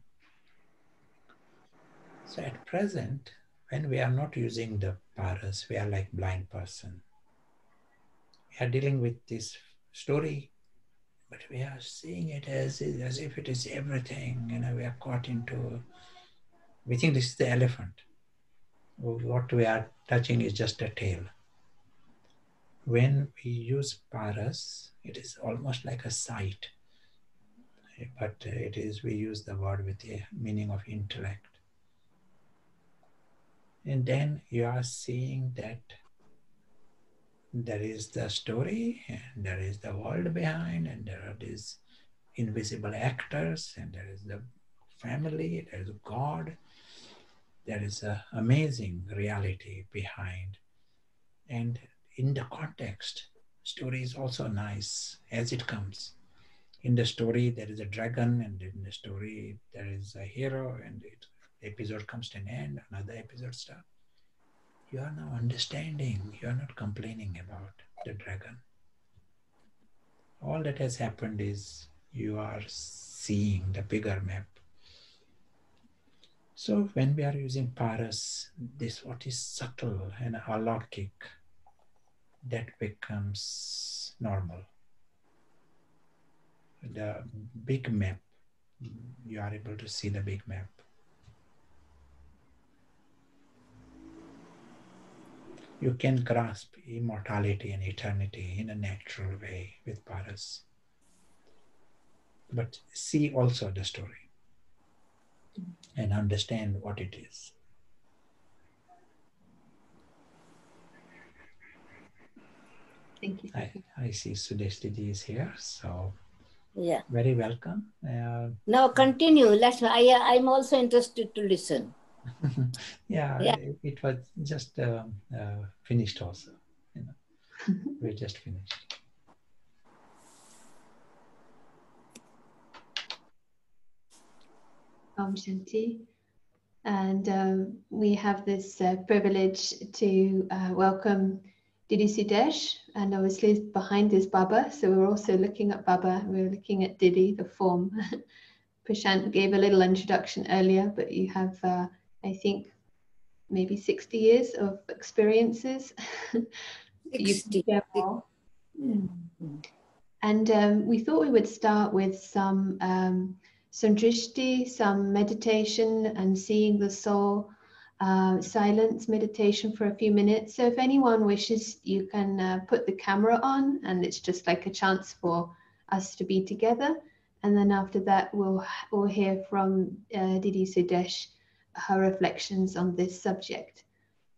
So at present, when we are not using the paras, we are like blind person. We are dealing with this story but we are seeing it as, as if it is everything. You know, we are caught into, we think this is the elephant. What we are touching is just a tail. When we use paras, it is almost like a sight. but it is we use the word with the meaning of intellect. And then you are seeing that there is the story and there is the world behind and there are these invisible actors and there is the family, there is God, there is an amazing reality behind. And in the context, story is also nice as it comes. In the story, there is a dragon, and in the story, there is a hero, and it, episode comes to an end, another episode starts. You are now understanding, you are not complaining about the dragon. All that has happened is you are seeing the bigger map. So when we are using paras, this what is subtle and alaukic, that becomes normal. The big map, you are able to see the big map. You can grasp immortality and eternity in a natural way with paras. But see also the story and understand what it is. Thank you. I, I see Sudeshti is here, so Yeah. very welcome. Uh, Now continue. Let's. I I'm also interested to listen. yeah, Yeah. It, it was just um, uh, finished also. You know, we just finished. Om Shanti. And um, we have this uh, privilege to uh, welcome Didi Sudesh, and obviously behind is Baba. So we're also looking at Baba, we're looking at Didi, the form. Prashant gave a little introduction earlier, but you have, uh, I think, maybe 60 years of experiences. You can 60. share. And um, we thought we would start with some um, some drishti, some meditation, and seeing the soul. Uh, silence meditation for a few minutes. So if anyone wishes, you can uh, put the camera on, and it's just like a chance for us to be together. And then after that, we'll we'll hear from uh, Didi Sudesh her reflections on this subject.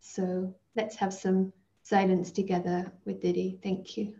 So let's have some silence together with Didi. Thank you.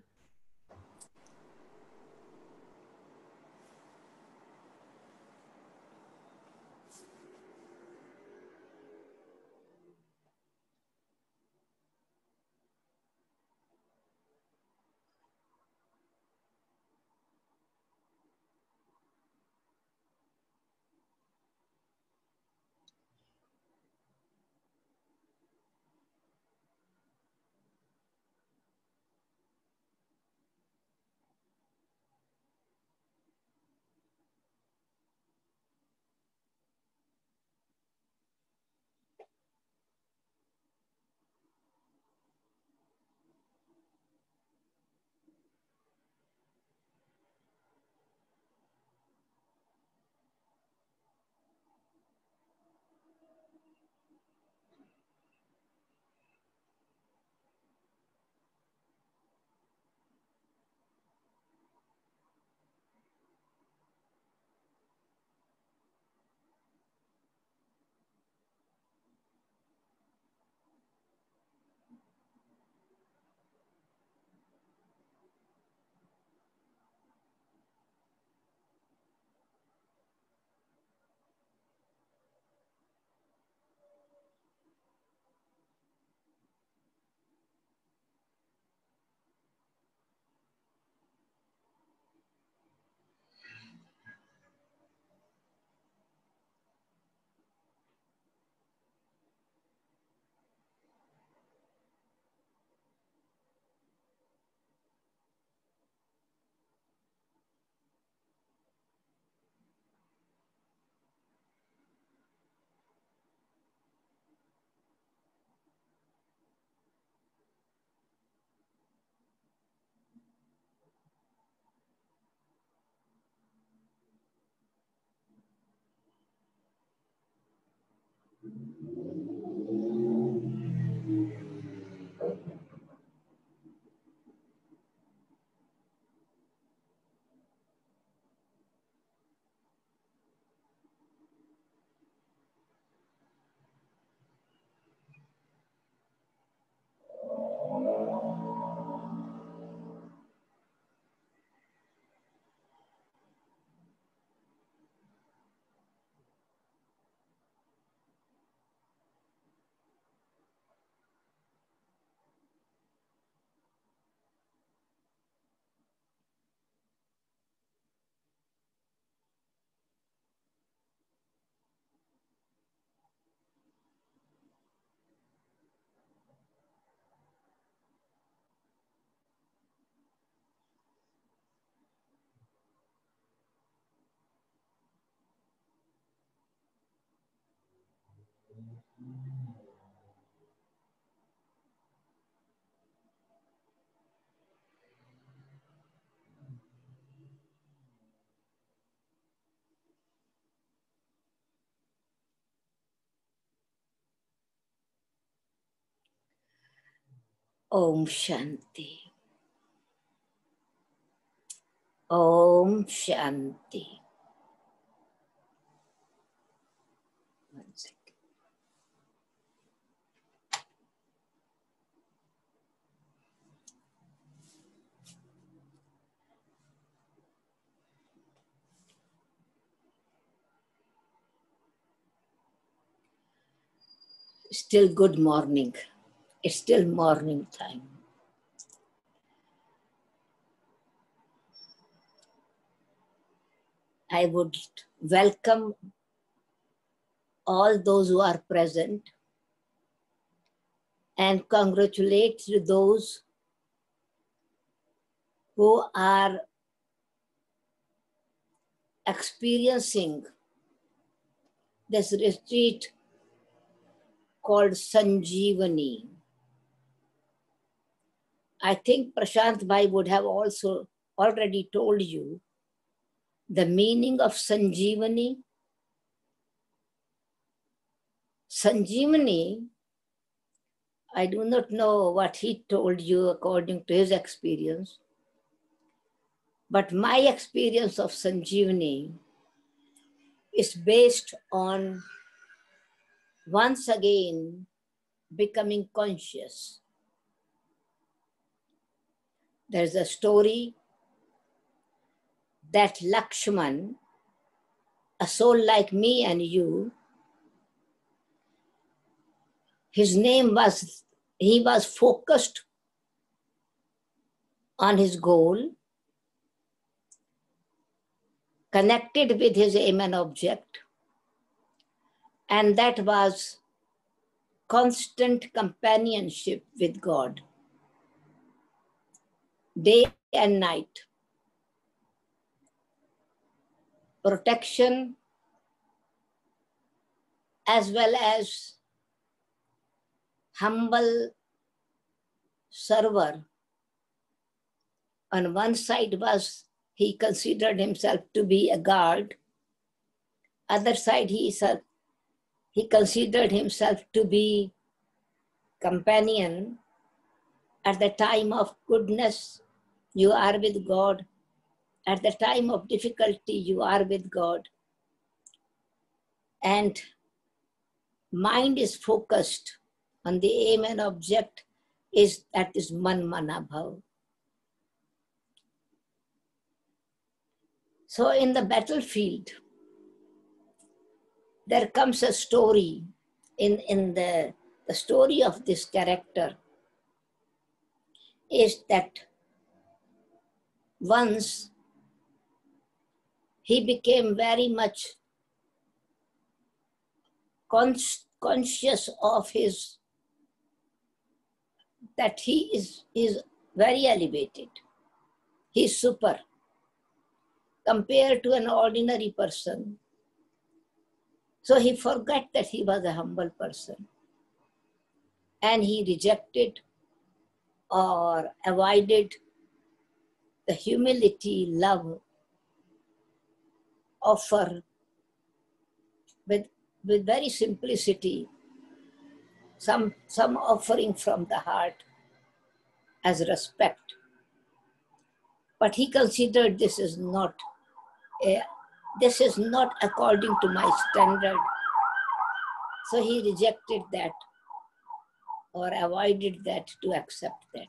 Om Shanti. Om Shanti. One second. Still good morning. It's still morning time. I would welcome all those who are present and congratulate those who are experiencing this retreat called Sanjeevani. I think Prashant Bhai would have also already told you the meaning of Sanjeevani. Sanjeevani, I do not know what he told you according to his experience, but my experience of Sanjeevani is based on once again becoming conscious. There's a story that Lakshman, a soul like me and you, his name was, he was focused on his goal, connected with his aim and object, and that was constant companionship with God, day and night. Protection as well as humble server. On one side was he considered himself to be a guard. Other side he is a he considered himself to be companion. At the time of goodness you are with god. At the time of difficulty you are with god. And mind is focused on the aim and object is that is man mana bhav. So in the battlefield there comes a story in, in the, the story of this character is that once he became very much con- conscious of his that he is, is very elevated. He's super. Compared to an ordinary person so he forgot that he was a humble person. And he rejected or avoided the humility, love offer with, with very simplicity, some, some offering from the heart as respect. But he considered this is not a this is not according to my standard. So he rejected that or avoided that to accept that.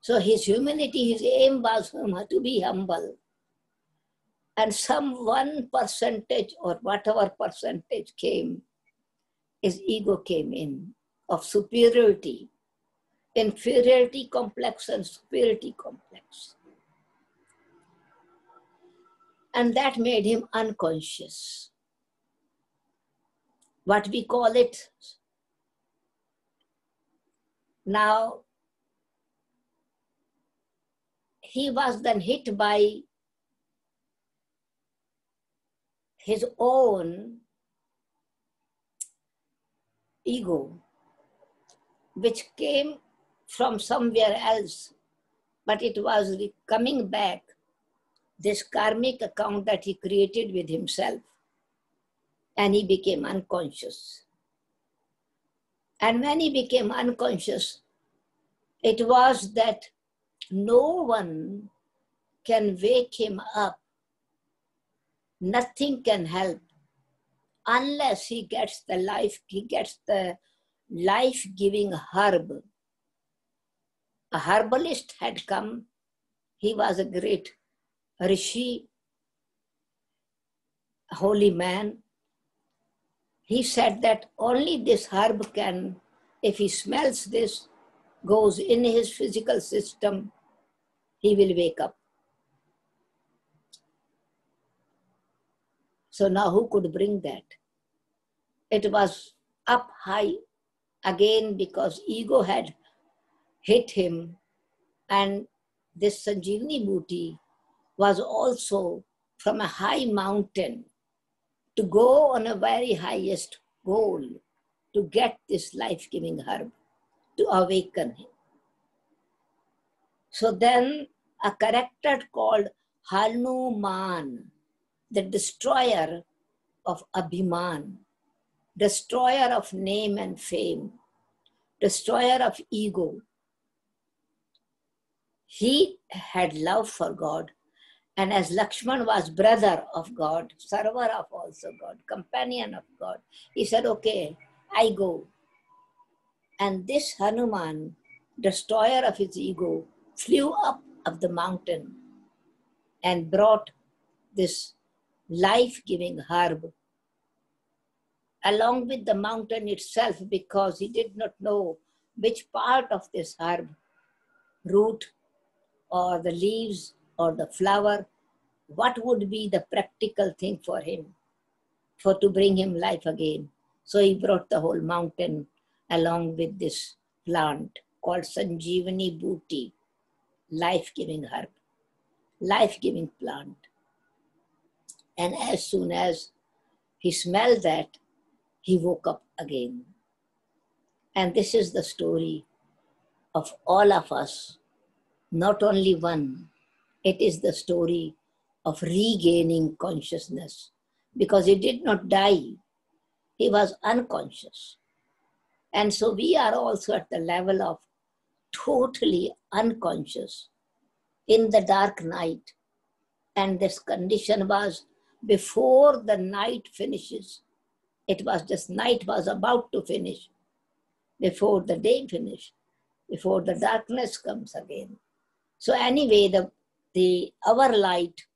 So his humility, his aim was to be humble. And some one percentage or whatever percentage came, his ego came in of superiority, inferiority complex and superiority complex and that made him unconscious. What we call it now, he was then hit by his own ego, which came from somewhere else, but it was coming back, this karmic account that he created with himself, and he became unconscious. And when he became unconscious, it was that no one can wake him up. Nothing can help unless he gets the life, he gets the life-giving herb. A herbalist had come. He was a great rishi, holy man. He said that only this herb can, if he smells this, goes in his physical system, he will wake up. So now who could bring that? It was up high again because ego had hit him and this Sanjeevani Bhuti was also from a high mountain to go on a very highest goal to get this life-giving herb, to awaken him. So then a character called Hanuman the destroyer of Abhiman, destroyer of name and fame, destroyer of ego. He had love for God, and as Lakshman was brother of God, server of also God, companion of God, he said, Okay, I go. And this Hanuman, destroyer of his ego, flew up of the mountain and brought this life giving herb along with the mountain itself because he did not know which part of this herb, root or the leaves or the flower, what would be the practical thing for him for to bring him life again. So he brought the whole mountain along with this plant called Sanjeevani Bhuti, life-giving herb, life-giving plant. And as soon as he smelled that, he woke up again. And this is the story of all of us, not only one. It is the story of regaining consciousness because he did not die, he was unconscious. And so we are also at the level of totally unconscious in the dark night. And this condition was before the night finishes. It was just night was about to finish, before the day finished, before the darkness comes again. So anyway, the, the our light,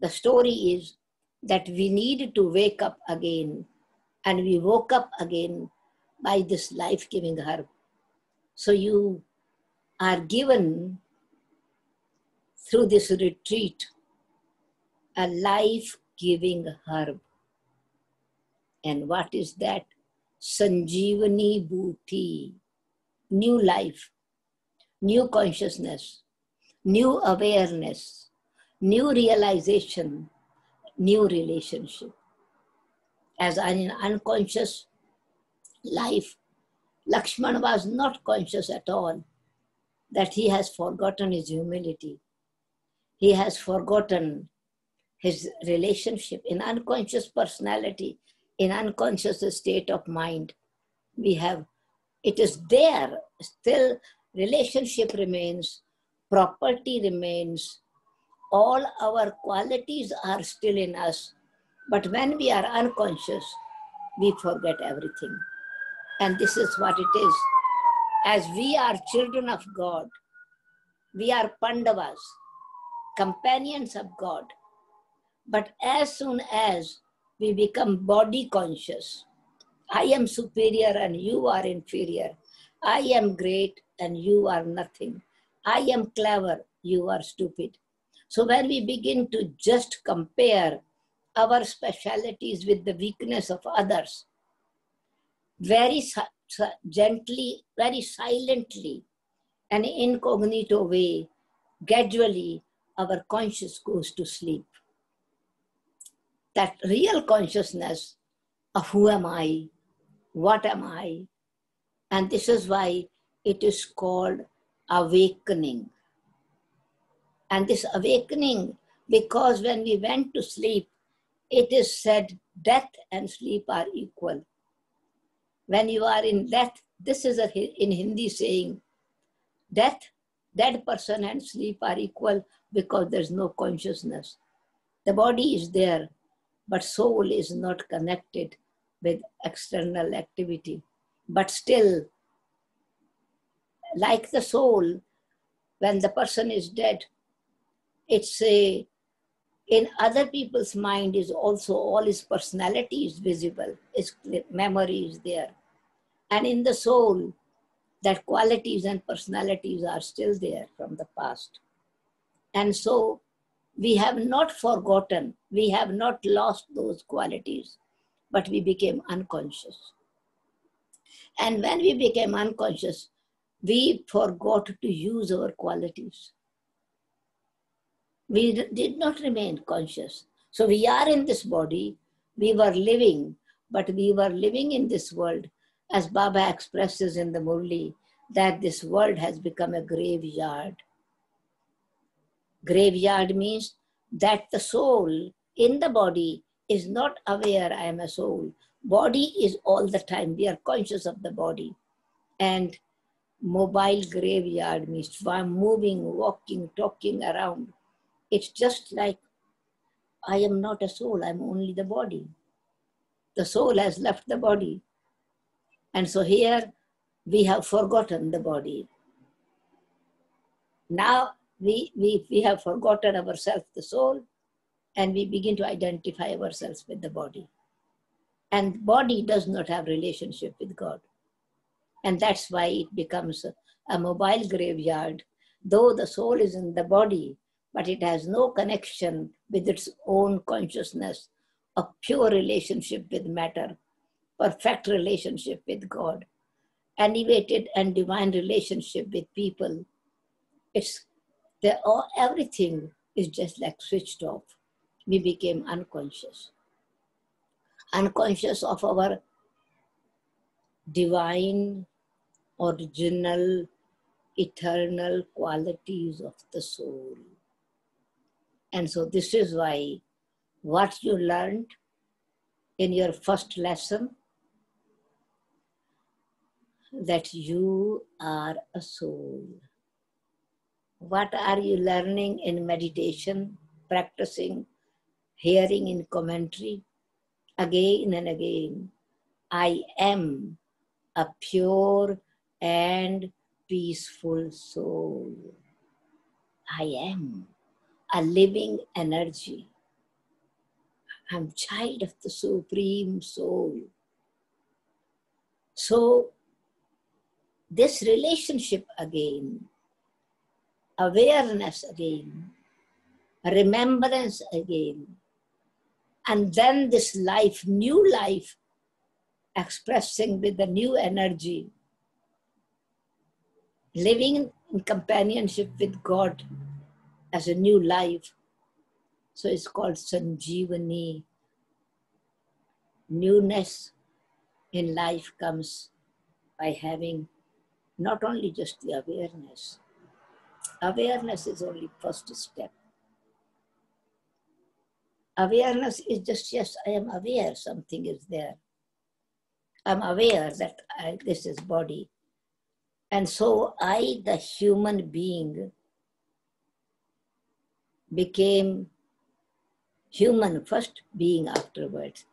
the story is that we need to wake up again, and we woke up again by this life-giving herb. So you are given through this retreat a life giving herb. And what is that? Sanjeevani Bhuti, new life, new consciousness, new awareness, new realization, new relationship. As an unconscious life, Lakshman was not conscious at all that he has forgotten his humility. He has forgotten his relationship in unconscious personality, in unconscious state of mind. We have, it is there, still relationship remains, property remains, all our qualities are still in us. But when we are unconscious, we forget everything. And this is what it is. As we are children of God, we are Pandavas, companions of God but as soon as we become body conscious, I am superior and you are inferior. I am great and you are nothing. I am clever, you are stupid. So when we begin to just compare our specialities with the weakness of others, very gently, very silently, and incognito way, gradually our conscious goes to sleep that real consciousness of who am I, what am I? And this is why it is called awakening. And this awakening, because when we went to sleep, it is said death and sleep are equal. When you are in death, this is a, in Hindi saying, death, dead person and sleep are equal because there's no consciousness. The body is there, but soul is not connected with external activity. But still, like the soul, when the person is dead, it's a in other people's mind is also all his personality is visible, his memory is there. And in the soul, that qualities and personalities are still there from the past. And so we have not forgotten, we have not lost those qualities, but we became unconscious. And when we became unconscious, we forgot to use our qualities. We did not remain conscious. So we are in this body, we were living, but we were living in this world, as Baba expresses in the Murli, that this world has become a graveyard. Graveyard means that the soul in the body is not aware I am a soul. Body is all the time, we are conscious of the body. And mobile graveyard means I'm moving, walking, talking around. It's just like I am not a soul, I'm only the body. The soul has left the body. And so here we have forgotten the body. Now we, we, we have forgotten ourselves, the soul, and we begin to identify ourselves with the body. And body does not have relationship with God. And that's why it becomes a, mobile graveyard. Though the soul is in the body, but it has no connection with its own consciousness, a pure relationship with matter, perfect relationship with God, elevated and divine relationship with people. It's the, all, everything is just like switched off. We became unconscious. Unconscious of our divine, original, eternal qualities of the soul. And so, this is why what you learned in your first lesson that you are a soul. What are you learning in meditation, practicing, hearing in commentary? Again and again, I am a pure and peaceful soul. I am a living energy. I'm child of the Supreme Soul. So, this relationship again, awareness again, remembrance again, and then this life, new life, expressing with the new energy, living in companionship with God as a new life. So it's called Sanjeevani. Newness in life comes by having not only just the awareness. Awareness is only first step. Awareness is just, yes, I am aware something is there. I'm aware that I, this is body. And so I, the human being, became human first, being afterwards.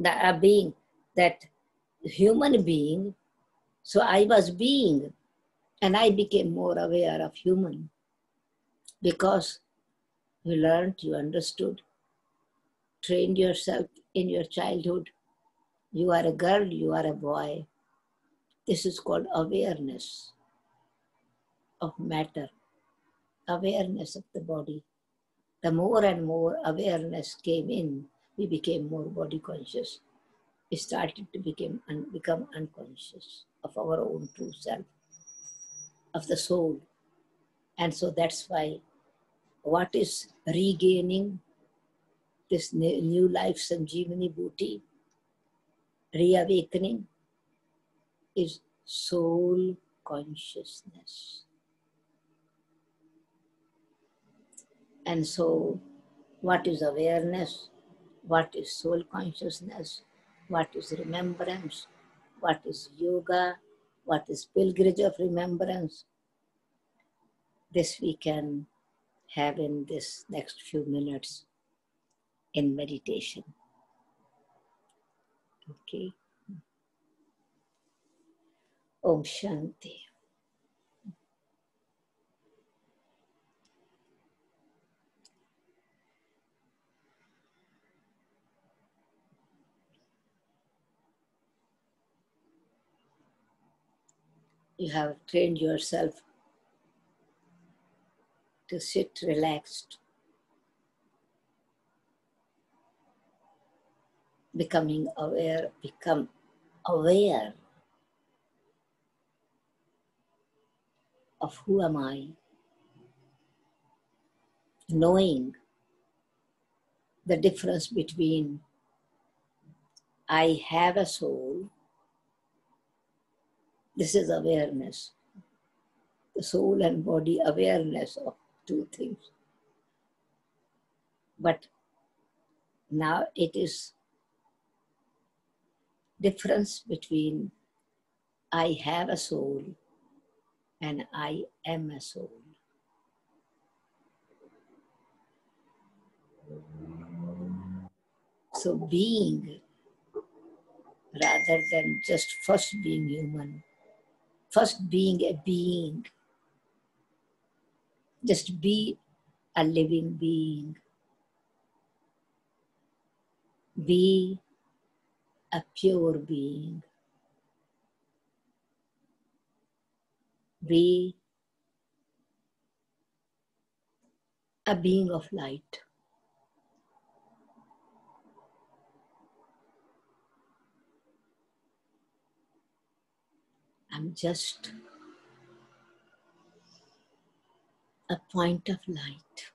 The a being, that human being, so I was being, and I became more aware of human because you learned, you understood, trained yourself in your childhood. You are a girl, you are a boy. This is called awareness of matter, awareness of the body the more and more awareness came in, we became more body conscious. We started to become, un, become unconscious of our own true self, of the soul. And so that's why what is regaining this new life, Sanjeevani Bhuti, reawakening, is soul consciousness. And so, what is awareness? What is soul consciousness? What is remembrance? What is yoga? What is pilgrimage of remembrance? This we can have in this next few minutes in meditation. Okay. Om Shanti. You have trained yourself to sit relaxed, becoming aware, become aware of who am I, knowing the difference between I have a soul, this is awareness, the soul and body awareness of two things. But now it is difference between I have a soul and I am a soul. So being rather than just first being human, first being a being, just be a living being. Be a pure being. Be a being of light. I'm just a point of light.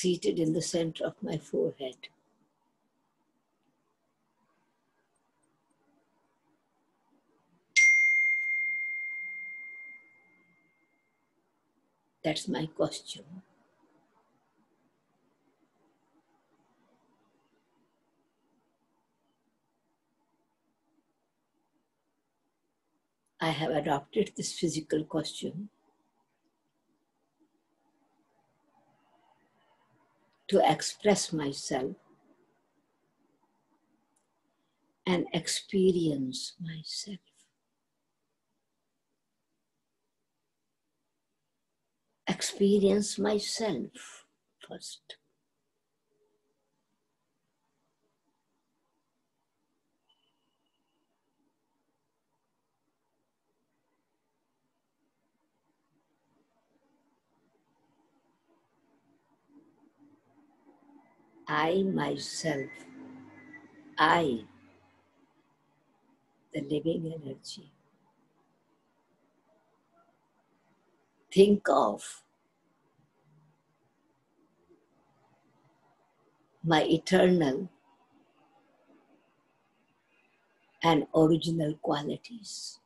Seated in the center of my forehead. That's my costume. I have adopted this physical costume to express myself and experience myself. experience myself first. I myself, I, the living energy, think of my eternal and original qualities.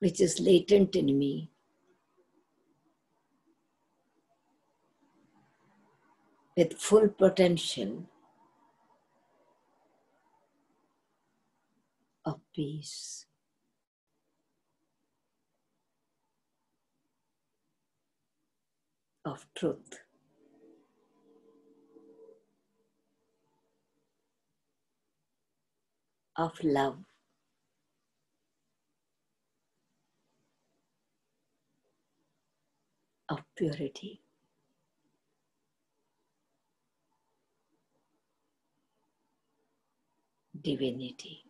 Which is latent in me. With full potential of peace. Of truth. Of love. Of purity. divinity.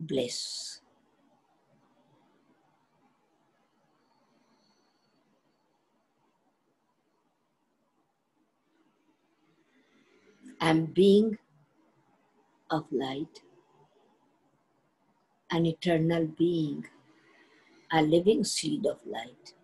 Bliss. am being of light, an eternal being, a living seed of light.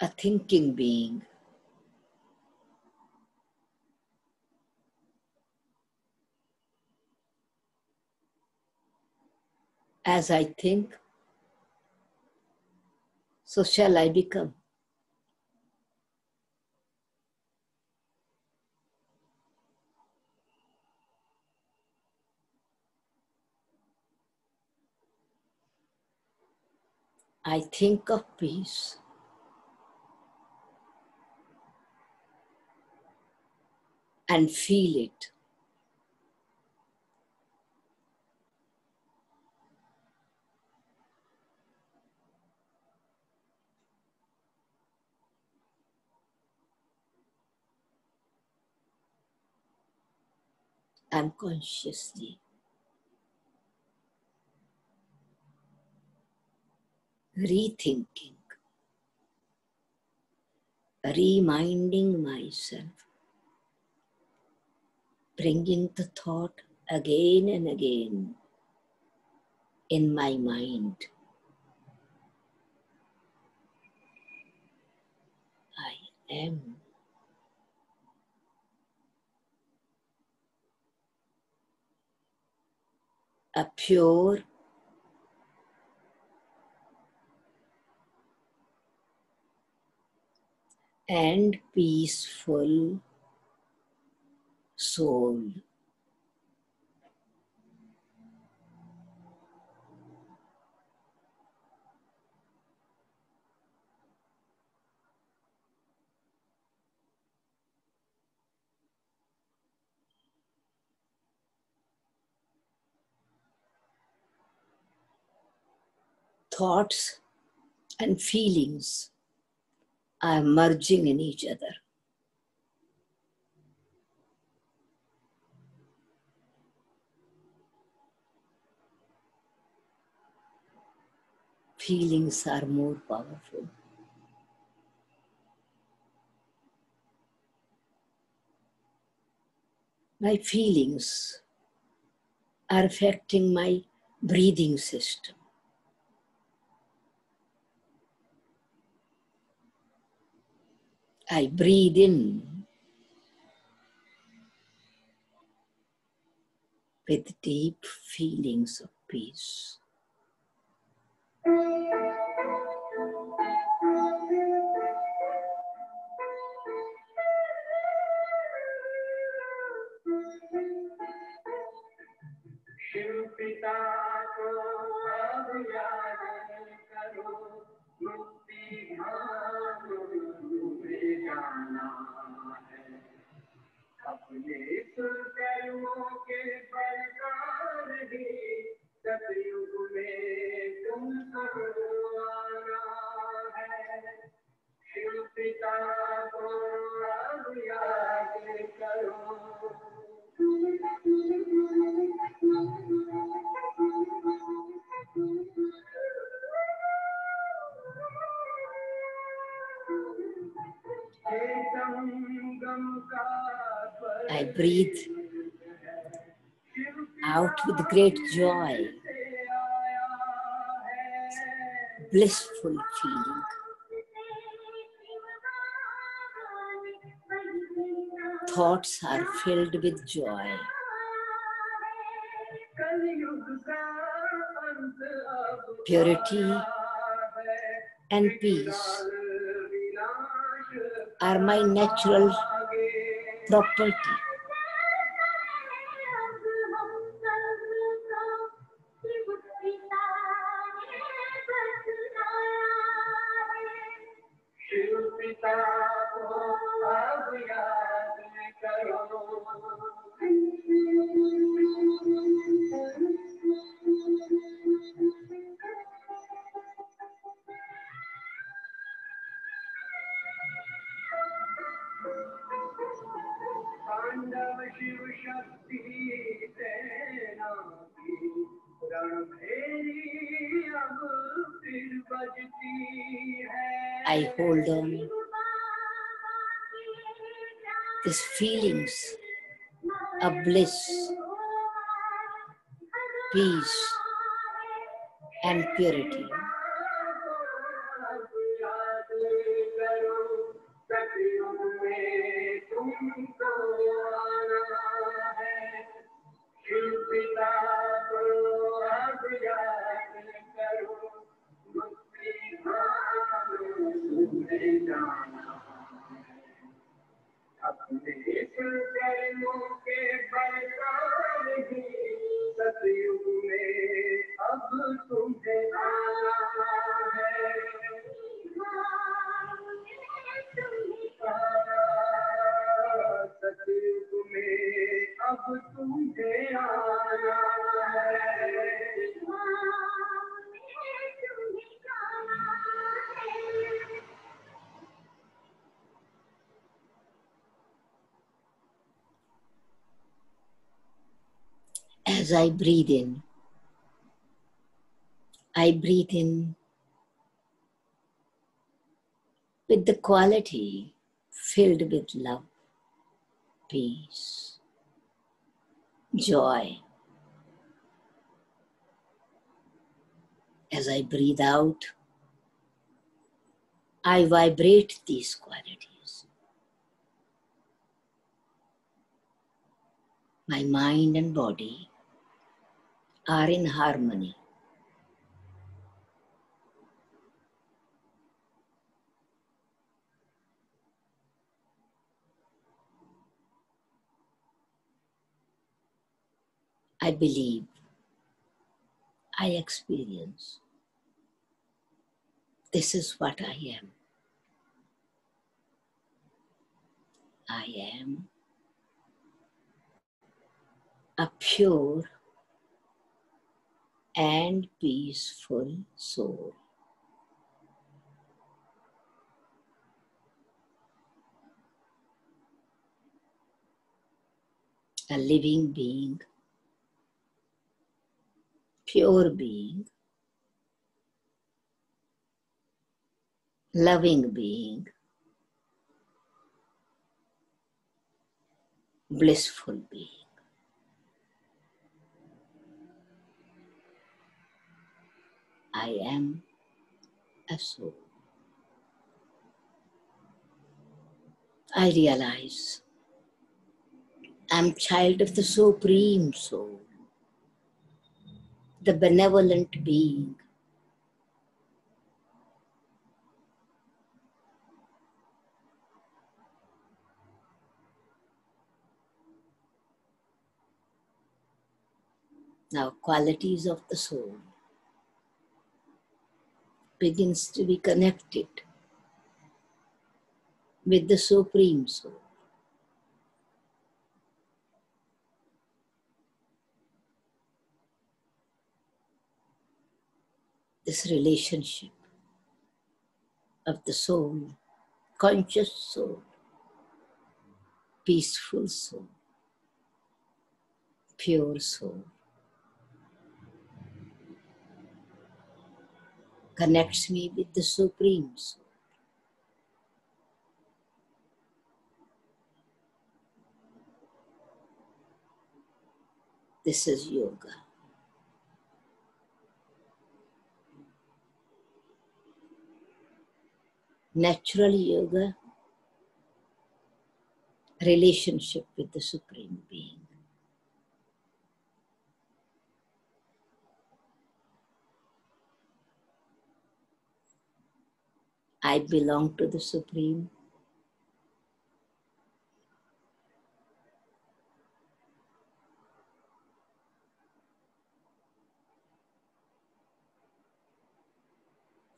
A thinking being. As I think, so shall I become. I think of peace. And feel it. unconsciously. Rethinking, reminding myself, bringing the thought again and again in my mind. I am. a pure and peaceful soul. thoughts and feelings are merging in each other. Feelings are more powerful. My feelings are affecting my breathing system. I breathe in with deep feelings of peace. Shiv पिता को अब जाना है। अपने कर्मों के प्रकार ही सतयुग में तुमको आना है शिव पिता को अब याद करो I breathe out with great joy, blissful feeling. Thoughts are filled with joy. Purity and peace are my natural property. Bliss, peace, and purity. I breathe in, I breathe in with the quality filled with love, peace, joy. As I breathe out, I vibrate these qualities. My mind and body are in harmony. I believe, I experience. This is what I am. I am a pure and peaceful soul. A living being, pure being, loving being, blissful being. I am a soul. I realize I'm child of the Supreme Soul, the benevolent being. Now, qualities of the soul begins to be connected with the Supreme Soul. This relationship of the soul, conscious soul, peaceful soul, pure soul, connects me with the Supreme Soul. This is yoga. Natural yoga, relationship with the Supreme Being. I belong to the Supreme.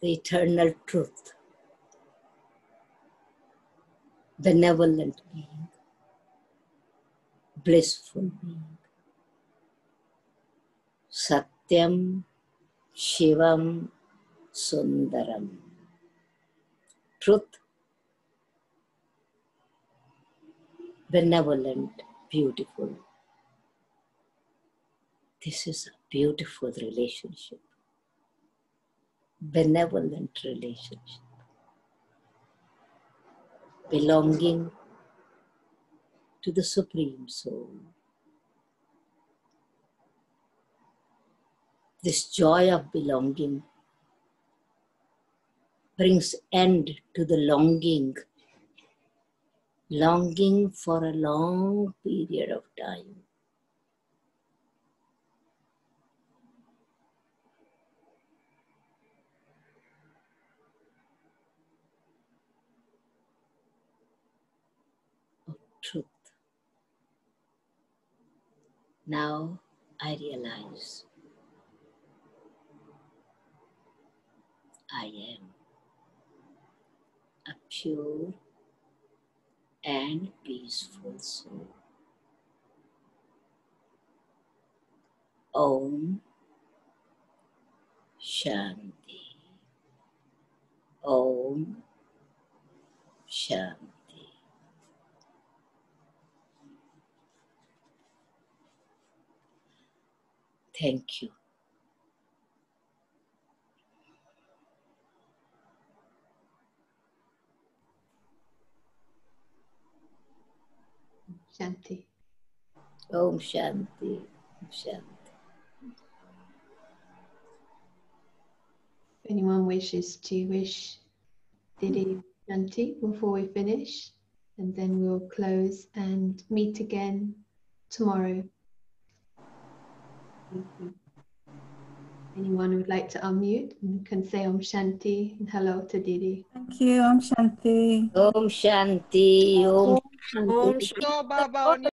The eternal truth, benevolent being, blissful being. Satyam Shivam Sundaram truth, benevolent, beautiful. This is a beautiful relationship, benevolent relationship, belonging to the Supreme Soul. This joy of belonging brings end to the longing, longing for a long period of time. Of truth. Now I realize I am pure and peaceful soul. Om Shanti. Om Shanti. Thank you. Shanti. Om Shanti. Om Shanti. If anyone wishes to wish Didi Shanti before we finish, and then we'll close and meet again tomorrow. Thank you. Anyone who would like to unmute and can say Om Shanti and hello to Didi. Thank you. Om Shanti. Om Shanti. Om Om Shobha Bhavani